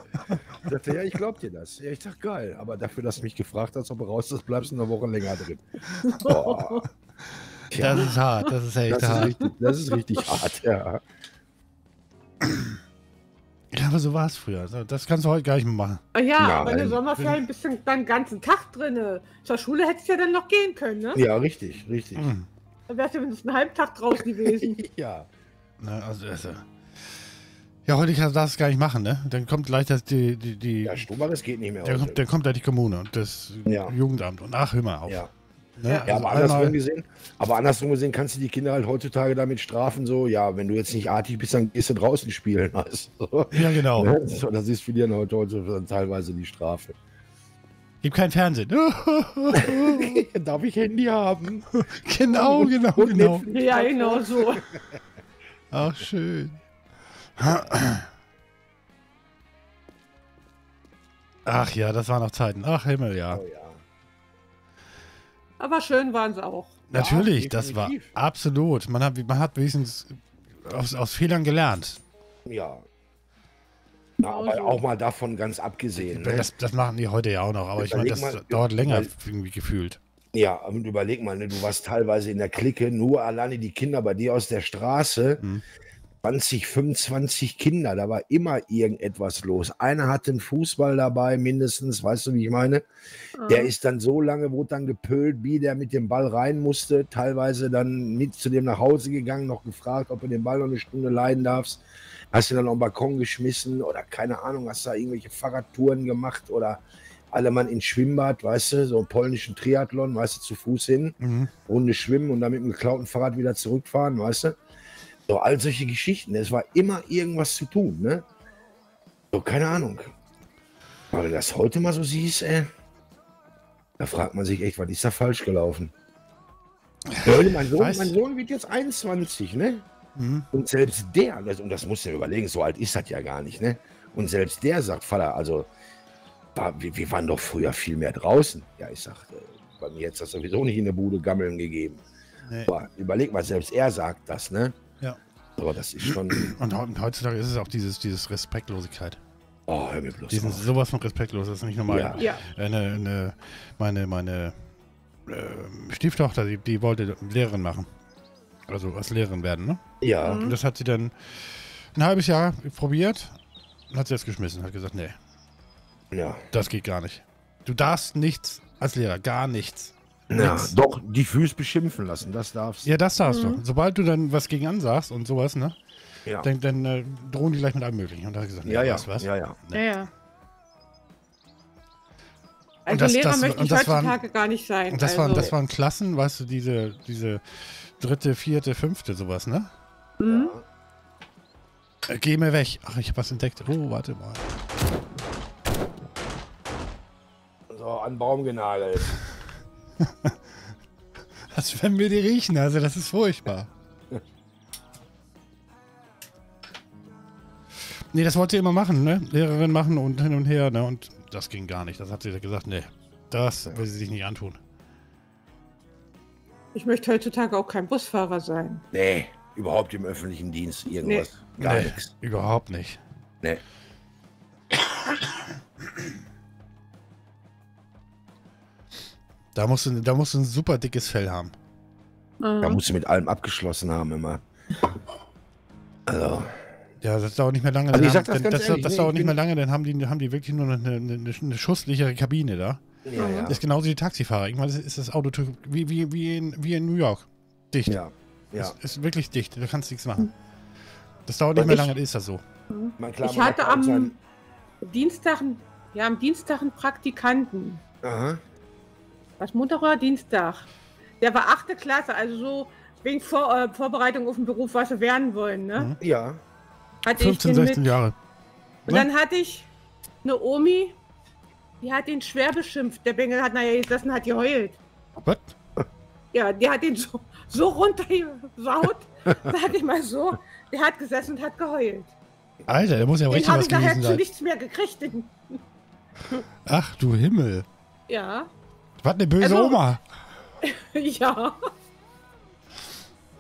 Ich sagte, ja, ich glaub dir das. Ja, ich sag, geil, aber dafür, dass du mich gefragt hast, ob du raus bist, bleibst du eine Woche länger drin. Boah. Tja, Das ist hart, das ist echt das ist hart. richtig, das ist richtig hart, ja. Ja, aber so war es früher. So, Das kannst du heute gar nicht mehr machen. Ja, Nein. aber in den Sommerferien bist du dann den ganzen Tag drin. Zur Schule hättest du ja dann noch gehen können, ne? Ja, richtig, richtig. Mhm. Dann wärst du mindestens einen halben Tag draußen gewesen. Ja. Na, also, also. Ja, heute kannst du das gar nicht machen, ne? Dann kommt gleich das, die, die, die Ja, Stummeres geht nicht mehr dann, heute. kommt, dann kommt gleich die Kommune und das Ja. Jugendamt und ach, hör mal auf. Ja. Ne? Ja, Also aber andersrum gesehen, aber andersrum gesehen kannst du die Kinder halt heutzutage damit strafen, so, ja, wenn du jetzt nicht artig bist, dann gehst du draußen spielen. Also, ja, genau. ne? so, das ist für die dann heute, heute dann teilweise die Strafe. Gib kein Fernsehen. Darf ich Handy haben? genau, genau, Und genau. Netflix. ja, genau so. Ach, schön. Ach ja, das waren noch Zeiten. Ach, Himmel, ja. Oh, ja. Aber schön waren sie auch. Natürlich, das war absolut. Man hat, man hat wenigstens aus, aus Fehlern gelernt. Ja. Na, aber Also. auch mal davon ganz abgesehen. Ne? Das, das machen die heute ja auch noch, aber ich meine, Überleg das mal- dauert länger überleg- irgendwie gefühlt. Ja, und überleg mal, ne, du warst teilweise in der Clique, nur alleine die Kinder bei dir aus der Straße. Mhm. 20, 25 Kinder, da war immer irgendetwas los. Einer hatte einen Fußball dabei, mindestens, weißt du, wie ich meine? Der Mhm. ist dann so lange, wurde dann gepölt, wie der mit dem Ball rein musste, teilweise dann mit zu dem nach Hause gegangen, noch gefragt, ob du den Ball noch eine Stunde leiden darfst. Hast du dann auf den Balkon geschmissen oder keine Ahnung, hast da irgendwelche Fahrradtouren gemacht oder alle Mann ins Schwimmbad, weißt du, so einen polnischen Triathlon, weißt du, zu Fuß hin, Mhm. Runde schwimmen und dann mit dem geklauten Fahrrad wieder zurückfahren, weißt du? So, all solche Geschichten. Es war immer irgendwas zu tun, ne? So, keine Ahnung. Aber wenn du das heute mal so siehst, ey, da fragt man sich echt, was ist da falsch gelaufen? Mein, Sohn, mein Sohn wird jetzt 21, ne? Mhm. Und selbst der, das, und das musst du dir überlegen, so alt ist das ja gar nicht, ne? Und selbst der sagt, Vater, also, war, wir, wir waren doch früher viel mehr draußen. Ja, ich sag, äh, bei mir jetzt das sowieso nicht in der Bude Gammeln gegeben. Nee. Aber überleg mal, selbst er sagt das, ne? Ja. Aber das ist schon. Und heu- heutzutage ist es auch dieses, dieses Respektlosigkeit. Oh, hör mir bloß Die sind auf. sowas von respektlos, das ist nicht normal. Ja. Ja. Eine, eine, meine meine äh, Stieftochter, die, die wollte Lehrerin machen. Also als Lehrerin werden, ne? Ja, Und das hat sie dann ein halbes Jahr probiert und hat sie jetzt geschmissen. Hat gesagt, nee, ja. das geht gar nicht. Du darfst nichts als Lehrer, gar nichts. ja. Nix. Doch, die Füße beschimpfen lassen, das darfst du. Ja, das darfst du. Sobald du dann was gegen ansagst und sowas, ne? Ja. Dann, dann äh, drohen die gleich mit allem Möglichen. Und da hat er gesagt, nee, Ja, ja, weißt du was? ja, ja. Ja, ja. Also das- Lehrer das- möchte ich das waren- heutzutage gar nicht sein. Und das, also, waren, das waren Klassen, weißt du, diese, diese dritte, vierte, fünfte, sowas, ne? Mhm. Äh, geh mir weg. Ach, ich habe was entdeckt. Oh, warte mal. So, an Baum genagelt. Das werden wir die riechen, also das ist furchtbar. nee, das wollte sie immer machen, ne? Lehrerin machen und hin und her, ne? Und das ging gar nicht. Das hat sie gesagt, nee. Das will sie sich nicht antun. Ich möchte heutzutage auch kein Busfahrer sein. Nee, überhaupt im öffentlichen Dienst irgendwas. Gar nee, nichts. Überhaupt nicht. Nee. Da musst, du, da musst du ein super dickes Fell haben. Mhm. Da musst du mit allem abgeschlossen haben immer. Also, Ja, das dauert nicht mehr lange. Also dann ich sag haben- das dann- ganz das, ehrlich, das dauert ich nicht mehr lange, dann haben die, haben die wirklich nur noch eine, eine, eine schusssichere Kabine da. Ja, ja. Das ist genauso wie die Taxifahrer. Irgendwann ist- ist das Auto wie, wie, wie, in, wie in New York. Dicht. Ja, ja. Ist, ist wirklich dicht. Da kannst du nichts machen. Das dauert nicht mehr ich- lange, dann ist das so. Klar, Ich hatte am Dienstag, ja, am Dienstag einen Praktikanten. Aha. Was Montag oder Dienstag? Der war achte Klasse, also so wegen Vor äh, Vorbereitung auf den Beruf, was sie werden wollen. Ne? Ja. Hatte 15, ich den 16 mit. Jahre. Und dann hatte ich eine Omi, die hat ihn schwer beschimpft. Der Bengel hat nachher gesessen, hat geheult. Was? Ja, der hat ihn so, so runtergesaut, sag ich mal so. Der hat gesessen und hat geheult. Alter, der muss ja Den richtig habe was ich gewesen sein. nichts mehr gekriegt. Ach du Himmel. ja, Was eine böse Also- Oma. ja.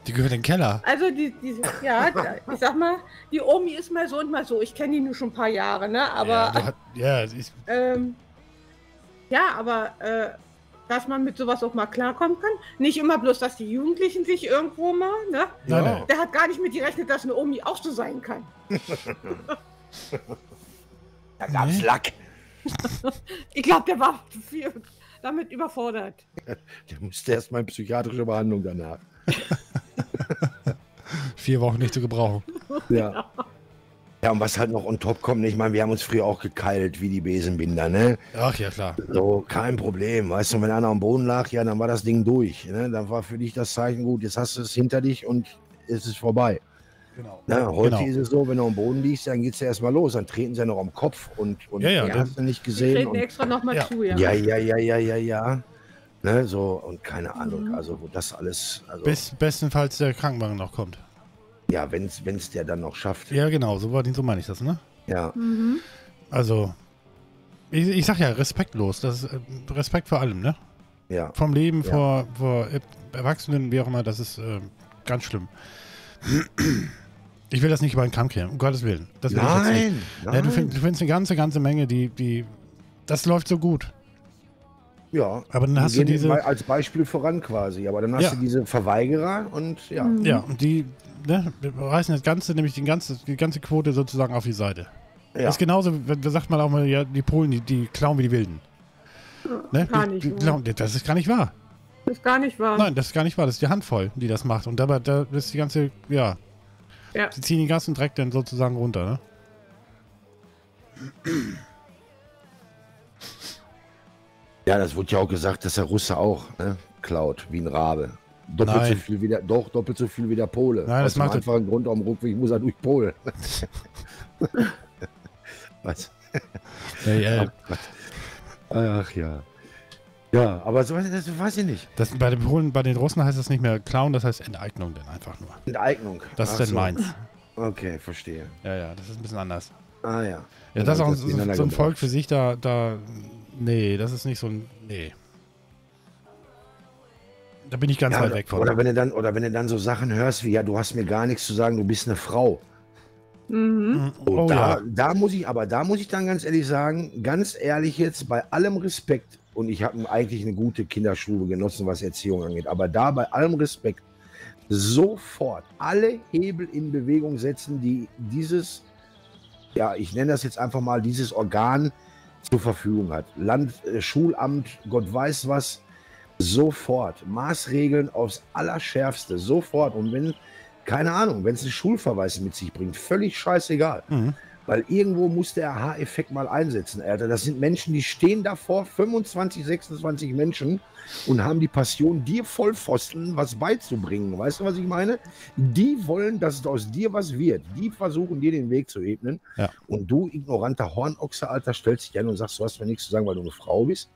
Die gehört in den Keller. Also die, die ja, ich sag mal, die Omi ist mal so und mal so. Ich kenne die nur schon ein paar Jahre, ne? Aber ja, hat, ja, ich, ähm, ja, aber äh, dass man mit sowas auch mal klarkommen kann. Nicht immer bloß, dass die Jugendlichen sich irgendwo mal, ne? nein, Ja. nein. Der hat gar nicht mit gerechnet, dass eine Omi auch so sein kann. Da gab's Nee. Lack. Ich glaube, der war viel damit überfordert. Der musste erst mal in psychiatrische Behandlung danach. Vier Wochen nicht zu gebrauchen. Ja. Ja, und was halt noch on top kommt, ich meine, wir haben uns früher auch gekeilt wie die Besenbinder, ne? Ach ja, klar. So, kein Problem. Weißt du, wenn einer am Boden lag, ja, dann war das Ding durch. Ne? Dann war für dich das Zeichen, gut, jetzt hast du es hinter dich und es ist vorbei. Genau. Ne? Heute Genau. ist es so, wenn du am Boden liegst, dann geht's ja erstmal los. Dann treten sie ja noch am Kopf und, und Ja, ja, hast du nicht Die gesehen. treten Und, extra nochmal Ja. zu, ja. ja, ja, ja, ja, ja, ja. Ne? So, und keine Ahnung, Mhm. also wo das alles, also, Bis, bestenfalls der Krankenwagen noch kommt. Ja, wenn es der dann noch schafft. Ja, genau, so, war, so meine ich das, ne? Ja, Mhm. Also, ich, ich sag ja, respektlos. Das ist, äh, Respekt vor allem, ne? ja. Vom Leben, Ja. vor, vor Erwachsenen, wie auch immer, das ist äh, ganz schlimm. Ich will das nicht über den Kamm kehren, um Gottes Willen. Das will ich jetzt nicht. Nein, Ja, nein. du, find, du findest eine ganze, ganze Menge, die, die. Das läuft so gut. Ja. Aber dann die hast du diese- als Beispiel voran quasi. Aber dann hast Ja. du diese Verweigerer und ja. Mhm. Ja, und die ne, reißen das Ganze, nämlich die ganze, die ganze Quote sozusagen auf die Seite. ja. Ist genauso, wenn- da sagt man auch mal, ja, die Polen, die, die klauen wie die Wilden. Ne? gar die, nicht die wahr. klauen, das ist gar nicht wahr. Das ist gar nicht wahr. Nein, das ist gar nicht wahr. Das ist die Handvoll, die das macht. Und dabei, da ist die ganze, ja, Ja. sie ziehen den ganzen Dreck dann sozusagen runter, ne? Ja, das wurde ja auch gesagt, dass der Russe auch ne, klaut, wie ein Rabe. Doppelt Nein. so viel wie der, doch, doppelt so viel wie der Pole. Nein, das Aus macht er- einfachen Grund, am Rückweg muss er durch Polen. Was? Ey, äh, Ach ja. Ja, aber so, das weiß ich nicht. das, bei den Polen, bei den Russen heißt das nicht mehr klauen, das heißt Enteignung dann einfach nur. Enteignung. Das ist Ach dann so. meins. Okay, verstehe. Ja, ja, das ist ein bisschen anders. Ah ja. Ja, das ist auch so, so ein Volk für sich, da, da, nee, das ist nicht so ein, nee. Da bin ich ganz Ja, weit oder, weg von. oder wenn du dann oder wenn du dann so Sachen hörst wie ja, du hast mir gar nichts zu sagen, du bist eine Frau. Mhm. So, oh da, ja. da muss ich, aber da muss ich dann ganz ehrlich sagen, ganz ehrlich jetzt, bei allem Respekt, und ich habe eigentlich eine gute Kinderschule genossen, was Erziehung angeht, aber da bei allem Respekt sofort alle Hebel in Bewegung setzen, die dieses, ja, ich nenne das jetzt einfach mal, dieses Organ zur Verfügung hat. Land, äh, Schulamt, Gott weiß was, sofort. Maßregeln aufs Allerschärfste, sofort. Und wenn, keine Ahnung, wenn es einen Schulverweis mit sich bringt, völlig scheißegal. Mhm. Weil irgendwo muss der Aha-Effekt mal einsetzen, Alter. Das sind Menschen, die stehen davor, 25, 26 Menschen und haben die Passion, dir Vollpfosten was beizubringen. Weißt du, was ich meine? Die wollen, dass es aus dir was wird. Die versuchen, dir den Weg zu ebnen. Ja. Und du, ignoranter Hornochse, Alter, stellst dich an und sagst, du hast mir nichts zu sagen, weil du eine Frau bist.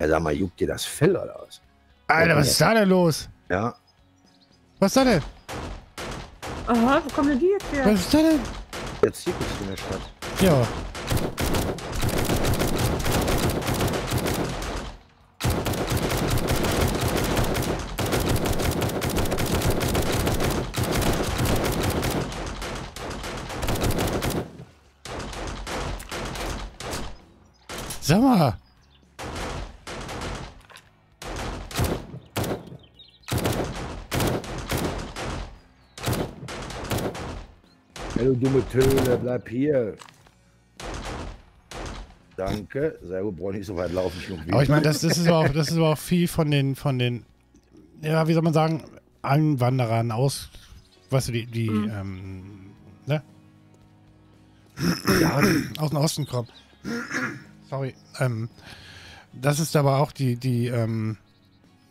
Ja, sag mal, juckt dir das Fell oder was? Alter, was ist da denn los? Ja, Was ist da denn? Aha, wo kommen denn die jetzt her? Was ist da denn? Der Zirkus in der Stadt. Ja. Sag mal. Ja, du dumme Töne, bleib hier. Danke. Sehr gut, brauche nicht so weit laufen. Ich Aber ich meine, das, das, ist aber auch, das ist aber auch viel von den, von den, ja, wie soll man sagen, Einwanderern aus, weißt du, die, die, ähm, ne? ja, aus dem Osten kommen. Sorry. Ähm, das ist aber auch die, die ähm,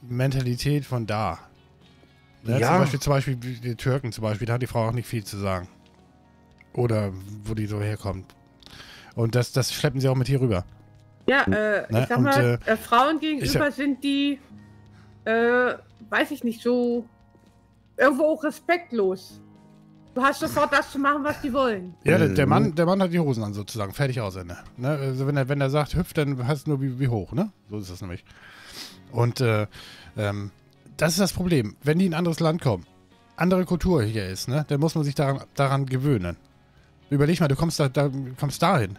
Mentalität von da. Ne? Ja. Zum, Beispiel, zum Beispiel die Türken zum Beispiel, da hat die Frau auch nicht viel zu sagen. Oder wo die so herkommt. Und das, das schleppen sie auch mit hier rüber. Ja, äh, Ne, ich sag und, mal, äh, äh, Frauen gegenüber ich sind die, äh, weiß ich nicht, so irgendwo auch respektlos. Du hast sofort das zu machen, was die wollen. Ja, der, der, Mhm. Mann, der Mann hat die Hosen an sozusagen. Fertig aus Ende. Ne? Also wenn er, wenn er sagt, hüpft, dann hast du nur wie, wie hoch, ne? So ist das nämlich. Und äh, ähm, das ist das Problem. Wenn die in ein anderes Land kommen, andere Kultur hier ist, ne, dann muss man sich daran, daran gewöhnen. Überleg mal, du kommst da, da kommst dahin.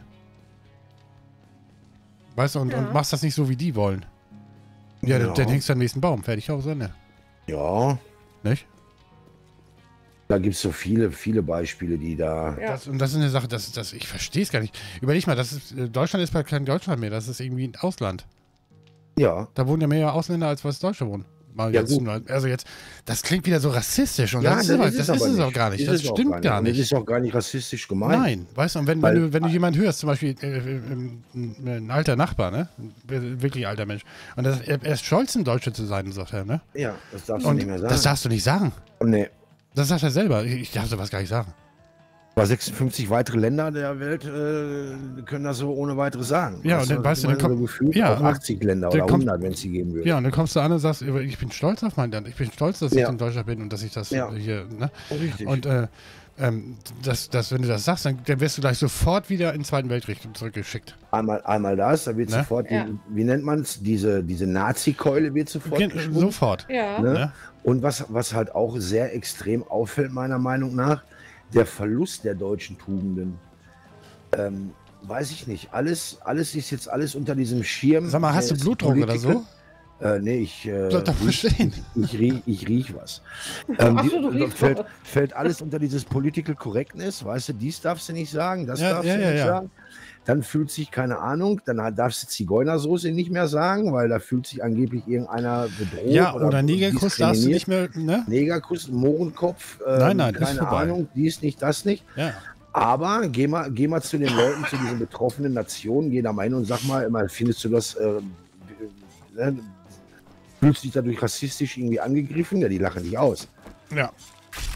Weißt du, und, Ja. und machst das nicht so, wie die wollen. Ja, Ja. Dann, dann hängst du am nächsten Baum. Fertig aus Ende. ja, Nicht? da gibt es so viele, viele Beispiele, die da. Ja. Das, und das ist eine Sache, das, das, ich verstehe es gar nicht. Überleg mal, das ist, äh, Deutschland ist bei kein Deutschland mehr, das ist irgendwie ein Ausland. Ja, Da wohnen ja mehr Ausländer, als was Deutsche wohnen. Mal Ja, jetzt, gut. also jetzt, das klingt wieder so rassistisch und ja das ist, das ist aber es auch gar nicht. Ist Das auch stimmt gar nicht. Das ist auch gar nicht rassistisch gemeint. Nein, weißt du, und wenn, Weil- wenn, du, wenn du jemanden hörst, zum Beispiel äh, äh, ein, ein alter Nachbar, ne? Wirklich alter Mensch, und das, er, er ist stolz, ein Deutscher zu sein, sagt er, ne? Ja, das darfst du Und nicht mehr sagen. das darfst du nicht sagen. nee. Das sagt er selber. Ich darf sowas gar nicht sagen. Aber 56 weitere Länder der Welt äh, können das so ohne weiteres sagen. Ja, und dann weißt du, dann kommt- gefühlt ja, auch aber 80 Länder dann oder kommt- 100, wenn es sie geben würde. Ja, und dann kommst du an und sagst, ich bin stolz auf mein Land. Ich bin stolz, dass ich Ja. ein Deutscher bin und dass ich das Ja. hier, ne? Richtig. Und äh, ähm, das, das, wenn du das sagst, dann, dann wirst du gleich sofort wieder in den Zweiten Weltkrieg zurückgeschickt. einmal, einmal das, da wird Ne? sofort, Ja. die, wie nennt man es, diese, diese Nazi-Keule wird sofort Gen-. Sofort. Ja. Ne? Ne? Und was, was halt auch sehr extrem auffällt, meiner Meinung nach, der Verlust der deutschen Tugenden. Ähm, weiß ich nicht. Alles, alles ist jetzt alles unter diesem Schirm. Sag mal, hast du Blutdruck oder so? Äh, nee, ich, äh, riech, ich, riech, ich riech was. Ähm, Ach die, fällt, was. fällt alles unter dieses Political Correctness, weißt du, dies darfst du nicht sagen, das Ja, darfst ja, du ja, nicht ja. sagen. Dann fühlt sich, keine Ahnung, dann darfst du Zigeunersoße nicht mehr sagen, weil da fühlt sich angeblich irgendeiner bedroht. Ja, oder Negerkuss darfst du nicht mehr, ne? Negerkuss, Mohrenkopf, ähm, Nein, nein, keine. Ahnung, dies nicht, das nicht. Ja. Aber geh mal, geh mal zu den Leuten, zu diesen betroffenen Nationen, geh da mal hin und sag mal, immer, findest du das, äh, ne, fühlst du dich dadurch rassistisch irgendwie angegriffen? Ja, die lachen dich aus. Ja.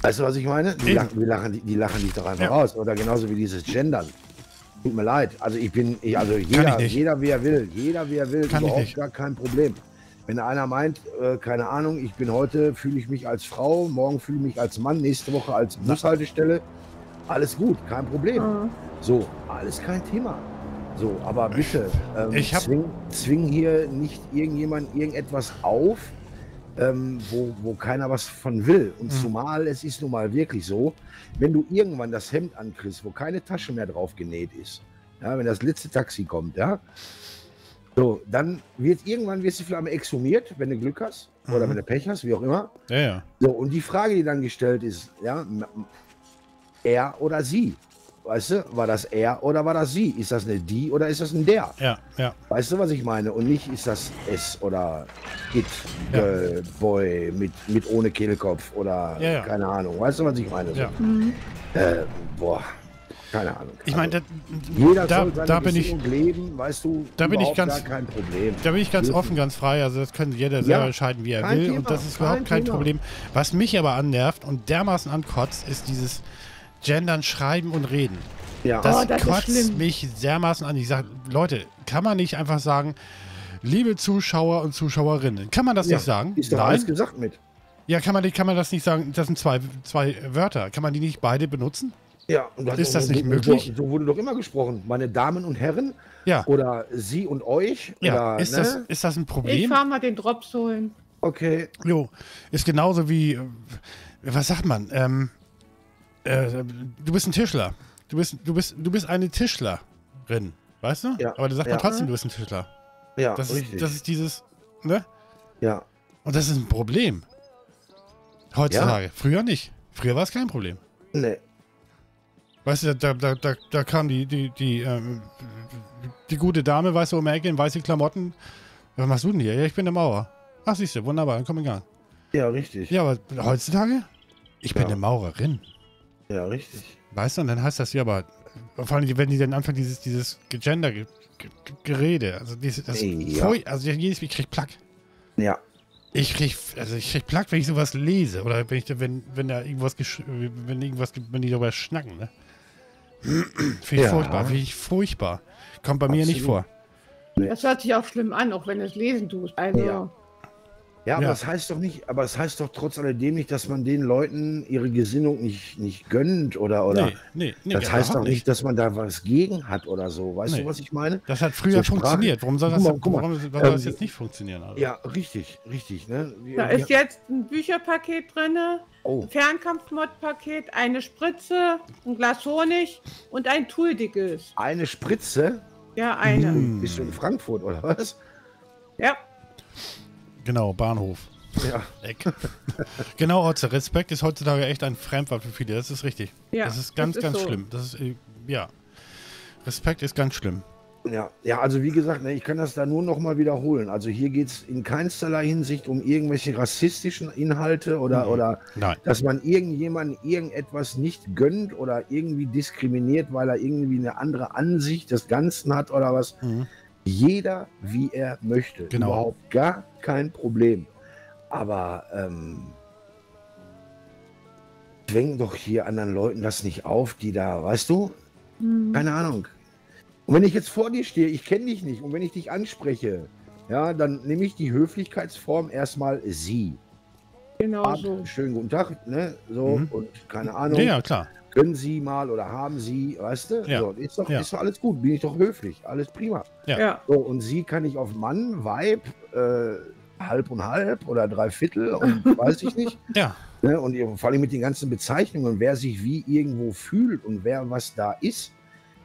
Weißt du, was ich meine? Die, lachen, die, lachen, die, die lachen dich doch einfach Ja. aus. Oder genauso wie dieses Gendern. Tut mir leid. Also ich bin, ich, also jeder, nicht. jeder wie er will, jeder wie er will, Kann ich überhaupt nicht. gar kein Problem. Wenn einer meint, äh, keine Ahnung, ich bin heute, fühle ich mich als Frau, morgen fühle ich mich als Mann, nächste Woche als Bushaltestelle, alles gut, kein Problem. Mhm. So, alles kein Thema. So, aber bitte, ähm, Ich hab- zwing, zwing hier nicht irgendjemand irgendetwas auf, ähm, wo, wo keiner was von will. Und Mhm. zumal es ist nun mal wirklich so, wenn du irgendwann das Hemd ankriegst, wo keine Tasche mehr drauf genäht ist, ja, wenn das letzte Taxi kommt, ja, so, dann wird irgendwann du vielleicht mal exhumiert, wenn du Glück hast oder Mhm. wenn du Pech hast, wie auch immer. Ja, ja. So, und die Frage, die dann gestellt ist, ja, er oder sie? Weißt du, war das er oder war das sie? Ist das eine die oder ist das ein der? Ja, ja. Weißt du, was ich meine? Und nicht ist das es oder it, Ja. girl, boy, mit, mit ohne Kehlkopf oder Ja, ja. keine Ahnung. Weißt du, was ich meine? Ja. Mhm. Äh, boah, keine Ahnung. Ich meine, Also, da, jeder da, soll seine da bin ich, leben, weißt du, da bin ich ganz- gar kein Problem. da bin ich ganz Dürfen. offen, ganz frei. Also das kann jeder Ja, selber entscheiden, wie er will. Thema, und das ist überhaupt kein Thema. Problem. Was mich aber annervt und dermaßen ankotzt, ist dieses Gendern, Schreiben und Reden. Ja, Das, Oh, das kotzt mich dermaßen an. Ich sage, Leute, kann man nicht einfach sagen, liebe Zuschauer und Zuschauerinnen, kann man das ja, nicht sagen? ist doch alles gesagt mit. Ja, kann man, nicht- kann man das nicht sagen? Das sind zwei, zwei Wörter. Kann man die nicht beide benutzen? Ja, und Ist das nicht möglich? So, so wurde doch immer gesprochen. Meine Damen und Herren Ja. oder Sie und euch. Ja, oder, ist, ne? das, ist das ein Ich Problem? fahr mal den Drops holen. Okay. Jo, ist genauso wie, äh, was sagt man? Ähm, äh, du bist ein Tischler. Du bist, du bist, du bist eine Tischlerin, weißt du? Ja, Aber da sagt ja. man trotzdem, du bist ein Tischler. Ja, Das richtig. ist, das ist dieses, ne? ja. Und das ist ein Problem. Heutzutage. Früher nicht. Früher war es kein Problem. Nee. Weißt du, da, da, da, da kam die, die, die, ähm, die gute Dame, weißt du, um die Ecke in weiße Klamotten. Was machst du denn hier? Ja, ich bin der Maurer. Ach, siehst du, wunderbar, dann komm in Gang. Ja, richtig. Ja, aber heutzutage? Ich bin Ja. eine Maurerin. Ja, richtig. Weißt du, und dann heißt das ja aber, vor allem, wenn die dann anfangen, dieses, dieses Gender, ge, ge, Gerede, also dieses, das, Ja. Also jedes Mal, ich krieg Plack. Ja. Ich krieg, also ich krieg Plack, wenn ich sowas lese oder wenn ich, da- wenn, wenn da irgendwas, wenn irgendwas, wenn die darüber schnacken, ne? Finde ich Ja. furchtbar, finde ich furchtbar. Kommt bei mir nicht Absolut. vor. Das hört sich auch schlimm an, auch wenn du es lesen tust. Also, Ja. Ja, aber Ja. das heißt doch nicht, aber es heißt doch trotz alledem nicht, dass man den Leuten ihre Gesinnung nicht, nicht gönnt oder, oder. nee, nee, nee, das heißt doch nicht, dass man da was gegen hat oder so. Weißt Nee. du, was ich meine? Das hat früher So funktioniert. Warum soll das, mal, mal, warum soll das ähm, jetzt nicht funktionieren? Also? Ja, richtig, richtig. Ne? Wir- da wir- ist jetzt ein Bücherpaket drin, oh, ein Fernkampfmod-Paket, eine Spritze, ein Glas Honig und ein Tooldickes. eine Spritze? Ja, eine. Mm. Bist du in Frankfurt oder was? Ja. Genau, Bahnhof. Ja. Eck. genau, Otze, Respekt ist heutzutage echt ein Fremdwort für viele. Das ist richtig. Ja, das ist ganz, das ist ganz so. schlimm. Das ist, äh, ja. Respekt ist ganz schlimm. Ja, ja, also wie gesagt, ne, ich kann das da nur noch mal wiederholen. Also hier geht es in keinsterlei Hinsicht um irgendwelche rassistischen Inhalte oder, Mhm. oder Nein. dass man irgendjemandem irgendetwas nicht gönnt oder irgendwie diskriminiert, weil er irgendwie eine andere Ansicht des Ganzen hat oder was. Mhm. Jeder, wie er möchte. Genau. Überhaupt gar kein Problem. Aber ähm, zwängen doch hier anderen Leuten das nicht auf, die da, weißt du, Hm. keine Ahnung. Und wenn ich jetzt vor dir stehe, ich kenne dich nicht, und wenn ich dich anspreche, ja, dann nehme ich die Höflichkeitsform erstmal sie. Genau Ab, so. Schönen guten Tag, ne? So, Mhm. und keine Ahnung, ja, klar. Können Sie mal oder haben Sie, weißt du? Ja. So, ist, doch, Ja. ist doch alles gut, bin ich doch höflich, alles prima. Ja. So, und sie kann ich auf Mann, Weib, äh, halb und halb oder drei Viertel und weiß ich nicht. Ja. Ne? Und ihr- vor allem mit den ganzen Bezeichnungen, wer sich wie irgendwo fühlt und wer was da ist,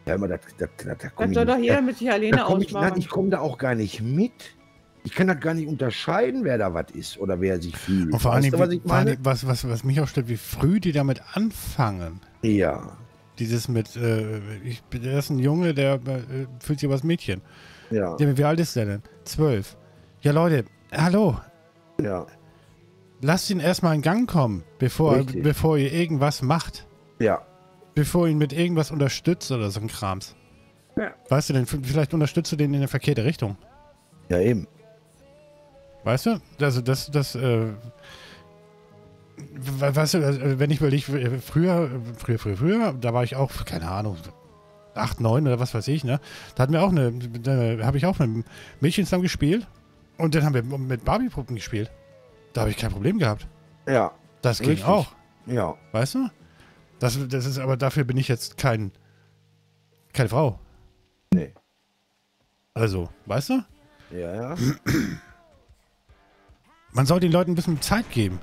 Ja, immer, das, da komm Dann ich soll doch nicht- jeder mit sich da alleine komm ich, nein, ausmachen. ich komme da auch gar nicht mit. Ich kann das gar nicht unterscheiden, wer da was ist oder wer sich fühlt. Und vor allem, weißt du, was ich meine? was, was, was mich auch stört, wie früh die damit anfangen. Ja, Dieses mit, äh, ich bin, der ist ein Junge, der äh, fühlt sich aber als Mädchen. ja, Ja, wie alt ist der denn? Zwölf. Ja, Leute, hallo, ja, lasst ihn erstmal in Gang kommen, bevor, Richtig. bevor ihr irgendwas macht. ja, Bevor ihn mit irgendwas unterstützt oder so ein Krams. Ja. Weißt du denn, vielleicht unterstützt du den in eine verkehrte Richtung. ja eben. Weißt du? Also das, das, äh, we- weißt du, wenn ich überlege, äh, früher, äh, früher, früher, früher, da war ich auch, keine Ahnung, 8, 9 oder was weiß ich, ne? Da hatten wir auch eine, da habe ich auch mit Mädchen zusammen gespielt und dann haben wir mit Barbie-Puppen gespielt. Da habe ich kein Problem gehabt. Ja, Das ging Richtig. auch, ja, weißt du? Das, das ist, aber dafür bin ich jetzt kein, keine Frau. nee. Also, weißt du? Ja, ja, Man soll den Leuten ein bisschen Zeit geben.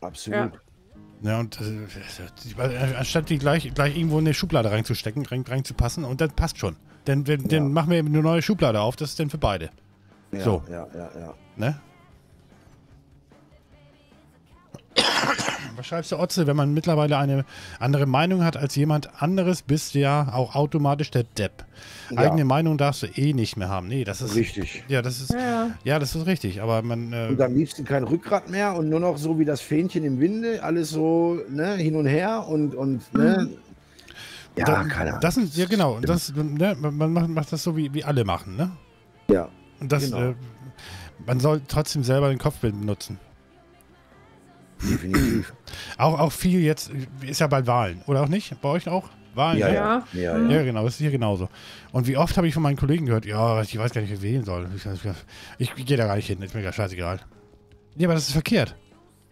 absolut. Ja, und äh, anstatt die gleich, gleich irgendwo in eine Schublade reinzustecken, rein, reinzupassen, und das passt schon. Dann Ja. machen wir eben eine neue Schublade auf, das ist dann für beide. Ja, So. ja, ja, ja. Ne? Schreibst du, Otze, wenn man mittlerweile eine andere Meinung hat als jemand anderes, bist du ja auch automatisch der Depp. Ja. Eigene Meinung darfst du eh nicht mehr haben. Nee, das ist. Richtig. Ja, das ist. Ja. Ja, das ist richtig. Aber man. Äh, Und am liebsten kein Rückgrat mehr und nur noch so wie das Fähnchen im Winde, alles so ne, hin und her und, und ne. Ja, da, keine Ahnung. Das sind, ja, genau. Und Das, ne, man man macht, macht das so, wie, wie alle machen, ne? ja, Und das, Genau. äh, man soll trotzdem selber den Kopfbild benutzen. Definitiv. Auch, auch viel jetzt, ist ja bald Wahlen, oder auch nicht? Bei euch auch? Wahlen, Ja, ja. Ja. ja, ja. Ja, genau, das ist hier genauso. Und wie oft habe ich von meinen Kollegen gehört, ja, ich weiß gar nicht, wer wählen soll. Ich, ich, ich gehe da gar nicht hin, ist mir gar scheißegal. Ja, aber das ist verkehrt.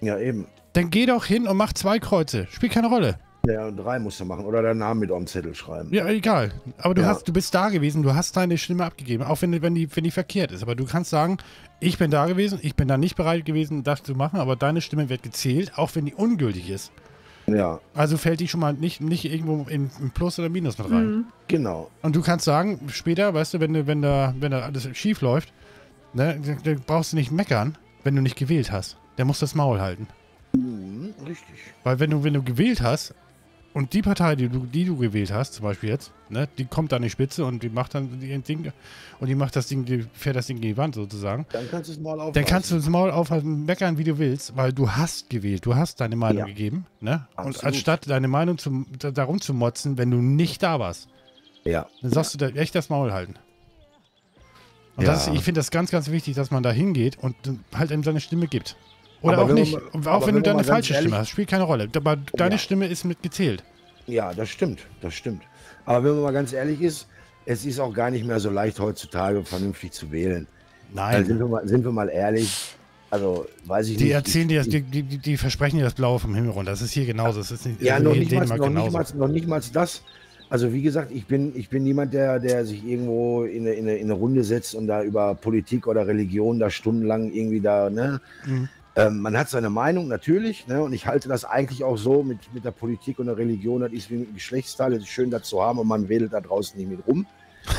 Ja, eben. Dann geh doch hin und mach zwei Kreuze. Spielt keine Rolle. Ja, und drei musst du machen oder deinen Namen mit auf den Zettel schreiben. Ja, egal. Aber du Ja. hast, du bist da gewesen, du hast deine Stimme abgegeben, auch wenn, wenn, die, wenn die verkehrt ist. Aber du kannst sagen, ich bin da gewesen, ich bin da nicht bereit gewesen, das zu machen, aber deine Stimme wird gezählt, auch wenn die ungültig ist. Ja, Also fällt die schon mal nicht, nicht irgendwo in, in Plus oder Minus mit rein. Mhm. genau. Und du kannst sagen, später, weißt du, wenn, du, wenn, da, wenn da alles schief läuft, ne, dann- dann brauchst du nicht meckern, wenn du nicht gewählt hast. Der muss das Maul halten. Mhm, richtig. Weil wenn du, wenn du gewählt hast und die Partei, die du, die du gewählt hast, zum Beispiel jetzt, ne, die kommt an die Spitze und die macht dann die Ding und die macht das Ding, die fährt das Ding gegen die Wand sozusagen. Dann kannst du es mal auf. Dann kannst du das Maul aufhalten, meckern, wie du willst, weil du hast gewählt, du hast deine Meinung Ja. gegeben, ne? Und Absolut. anstatt deine Meinung zum, da, darum zu motzen, wenn du nicht da warst, Ja, dann sagst du da echt das Maul halten. Und Ja. das ist, ich finde das ganz, ganz wichtig, dass man da hingeht und halt ihm seine Stimme gibt. Oder Aber auch nicht. aber auch wenn wenn du wir da eine mal ganz falsche Stimme ehrlich- hast, spielt keine Rolle. Aber deine Ja. Stimme ist mitgezählt. ja, das stimmt. Das stimmt. Aber wenn man mal ganz ehrlich ist, es ist auch gar nicht mehr so leicht heutzutage vernünftig zu wählen. Also Nein. sind, wir mal, sind wir mal ehrlich. Also, weiß ich die nicht. erzählen dir, das, die, die, die- versprechen dir das Blaue vom Himmel runter. Das ist hier genauso. Das ist nicht, Ja, also noch nicht, mal, noch, nicht mal, noch nicht mal das. Also wie gesagt, ich bin, ich bin niemand, der, der sich irgendwo in eine, in, eine, in eine Runde setzt und da über Politik oder Religion da stundenlang irgendwie da, ne? Mhm. Ähm, man hat seine Meinung natürlich, ne? Und ich halte das eigentlich auch so mit, mit der Politik und der Religion, das ist wie mit dem Geschlechtsteil, es ist schön, das zu haben und man wedelt da draußen nicht mit rum.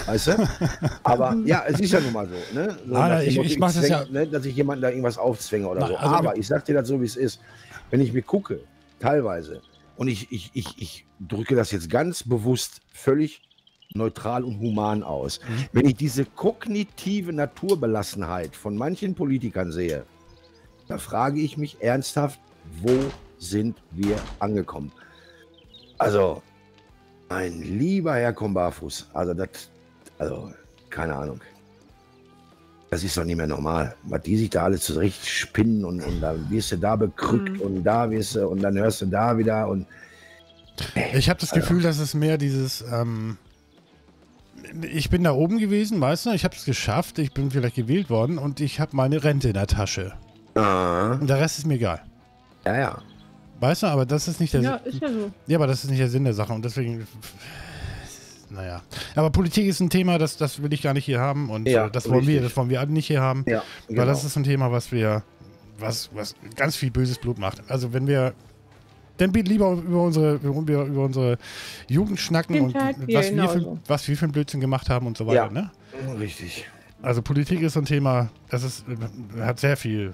Weißt du? Aber ja, es ist ja nun mal so, ne? So dem ich- Motto, ich mach das ja- ne, dass ich jemanden da irgendwas aufzwänge oder Nein, so. also- Aber ich sag dir das so, wie es ist. Wenn ich mir gucke, teilweise, und ich, ich, ich, ich drücke das jetzt ganz bewusst völlig neutral und human aus. Mhm. Wenn ich diese kognitive Naturbelassenheit von manchen Politikern sehe, da frage ich mich ernsthaft, wo sind wir angekommen? Also, mein lieber Herr Kombarfuß, also das, also, keine Ahnung. Das ist doch nicht mehr normal. Was die sich da alle zurecht spinnen und, und dann wirst du da bekrückt Mhm. und da wirst du und dann hörst du da wieder und Ich habe das Gefühl, dass es mehr dieses. Ähm, ich bin da oben gewesen, weißt du, ich habe es geschafft, ich bin vielleicht gewählt worden und ich habe meine Rente in der Tasche. Ah, Und der Rest ist mir egal. ja, ja. Weißt du, aber das ist nicht der Ja, Sinn. ist ja so. Ja, aber das ist nicht der Sinn der Sache und deswegen. Naja. Aber Politik ist ein Thema, das, das will ich gar nicht hier haben und Ja, äh, das wollen wir, das wollen wir alle nicht hier haben. Ja, Weil das ist ein Thema, was wir, was, was ganz viel böses Blut macht. Also wenn wir, Dann lieber über unsere, über, über unsere Jugend schnacken und was wir für, was wir für einen Blödsinn gemacht haben und so weiter. Ja. Ne? Richtig. Also Politik ist so ein Thema, das ist, hat sehr viel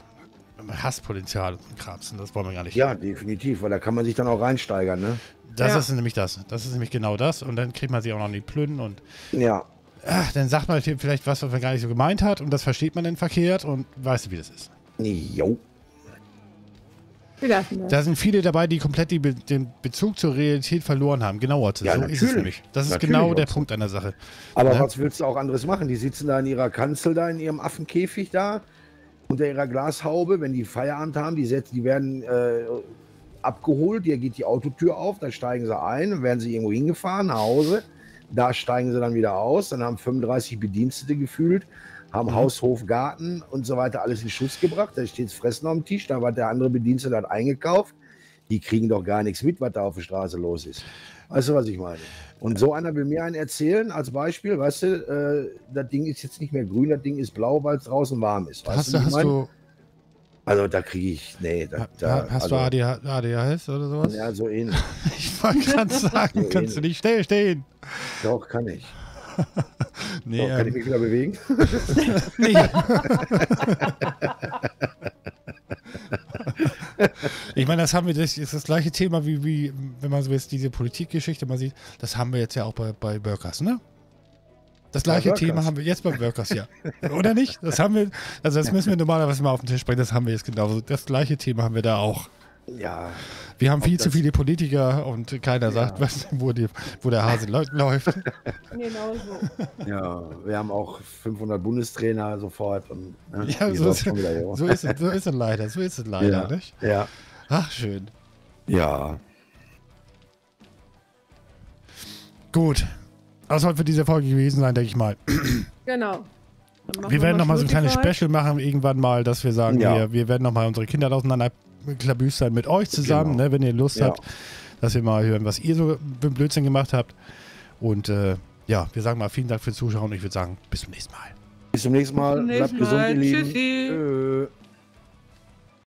Hasspotenzial und Krams. Und das wollen wir gar nicht. Ja, definitiv, weil da kann man sich dann auch reinsteigern, ne? Das Ja. ist nämlich das. Das ist nämlich genau das. Und dann kriegt man sich auch noch in die Plünnen und Ja. ach, dann sagt man vielleicht was, was man gar nicht so gemeint hat und das versteht man dann verkehrt und weißt du, wie das ist. Jo. Da sind viele dabei, die komplett die Be den Bezug zur Realität verloren haben. Genauer zu. Ja, so ist es natürlich. nämlich. Das ist Natürlich genau der so. Punkt an der Sache. Aber Ja. was willst du auch anderes machen? Die sitzen da in ihrer Kanzel, da in ihrem Affenkäfig da, unter ihrer Glashaube. Wenn die Feierabend haben, die, setzen, die werden äh, abgeholt, hier geht die Autotür auf, dann steigen sie ein, werden sie irgendwo hingefahren, nach Hause. Da steigen sie dann wieder aus, dann haben 35 Bedienstete gefühlt, haben Haus, Hof, Garten und so weiter alles in Schuss gebracht. Da steht das Fressen auf dem Tisch, da war der andere Bedienstete hat eingekauft. Die kriegen doch gar nichts mit, was da auf der Straße los ist. Weißt du, was ich meine? Und so einer will mir einen erzählen, als Beispiel, weißt du, äh, das Ding ist jetzt nicht mehr grün, das Ding ist blau, weil es draußen warm ist. Weißt Hast du, hast mein? du, Also da kriege ich, nee, da, da, hast also, du ADH ADHS oder sowas? Ja, so ähnlich. Ich wollte gerade sagen, So kannst du nicht stehen, stehen. Doch, kann ich. Nee, Doch, kann ich ähm, mich wieder bewegen? nee. Ich meine, das haben wir, das ist das gleiche Thema, wie, wie wenn man so jetzt diese Politikgeschichte mal sieht, das haben wir jetzt ja auch bei, bei Workers, ne? Das gleiche? Thema haben wir jetzt bei Workers, ja. Oder nicht? Das haben wir, also das müssen wir normalerweise mal auf den Tisch bringen, das haben wir jetzt genauso. Das gleiche Thema haben wir da auch. Ja, Wir haben viel zu viele Politiker und keiner sagt, was, wo, die, wo der Hase läu- läuft. Genau so. ja, wir haben auch 500 Bundestrainer sofort. Und, ne, Ja, so ist, wieder so, ist es, so ist es leider, so ist es leider, ja, nicht? ja, Ach, schön. ja. Gut. Das soll für diese Folge gewesen sein, denke ich mal. Genau. Wir werden mal nochmal so ein kleines. Special machen, irgendwann mal, dass wir sagen, Ja. wir, wir werden nochmal unsere Kinder auseinander klabüstern mit euch zusammen, Genau. ne, wenn ihr Lust Ja. habt, dass wir mal hören, was ihr so für einen Blödsinn gemacht habt. Und äh, ja, wir sagen mal vielen Dank fürs Zuschauen und ich würde sagen, bis zum nächsten Mal. Bis zum nächsten Mal. Bis zum Bleibt nächsten gesund, Mal. ihr Lieben. Tschüssi. Tschö.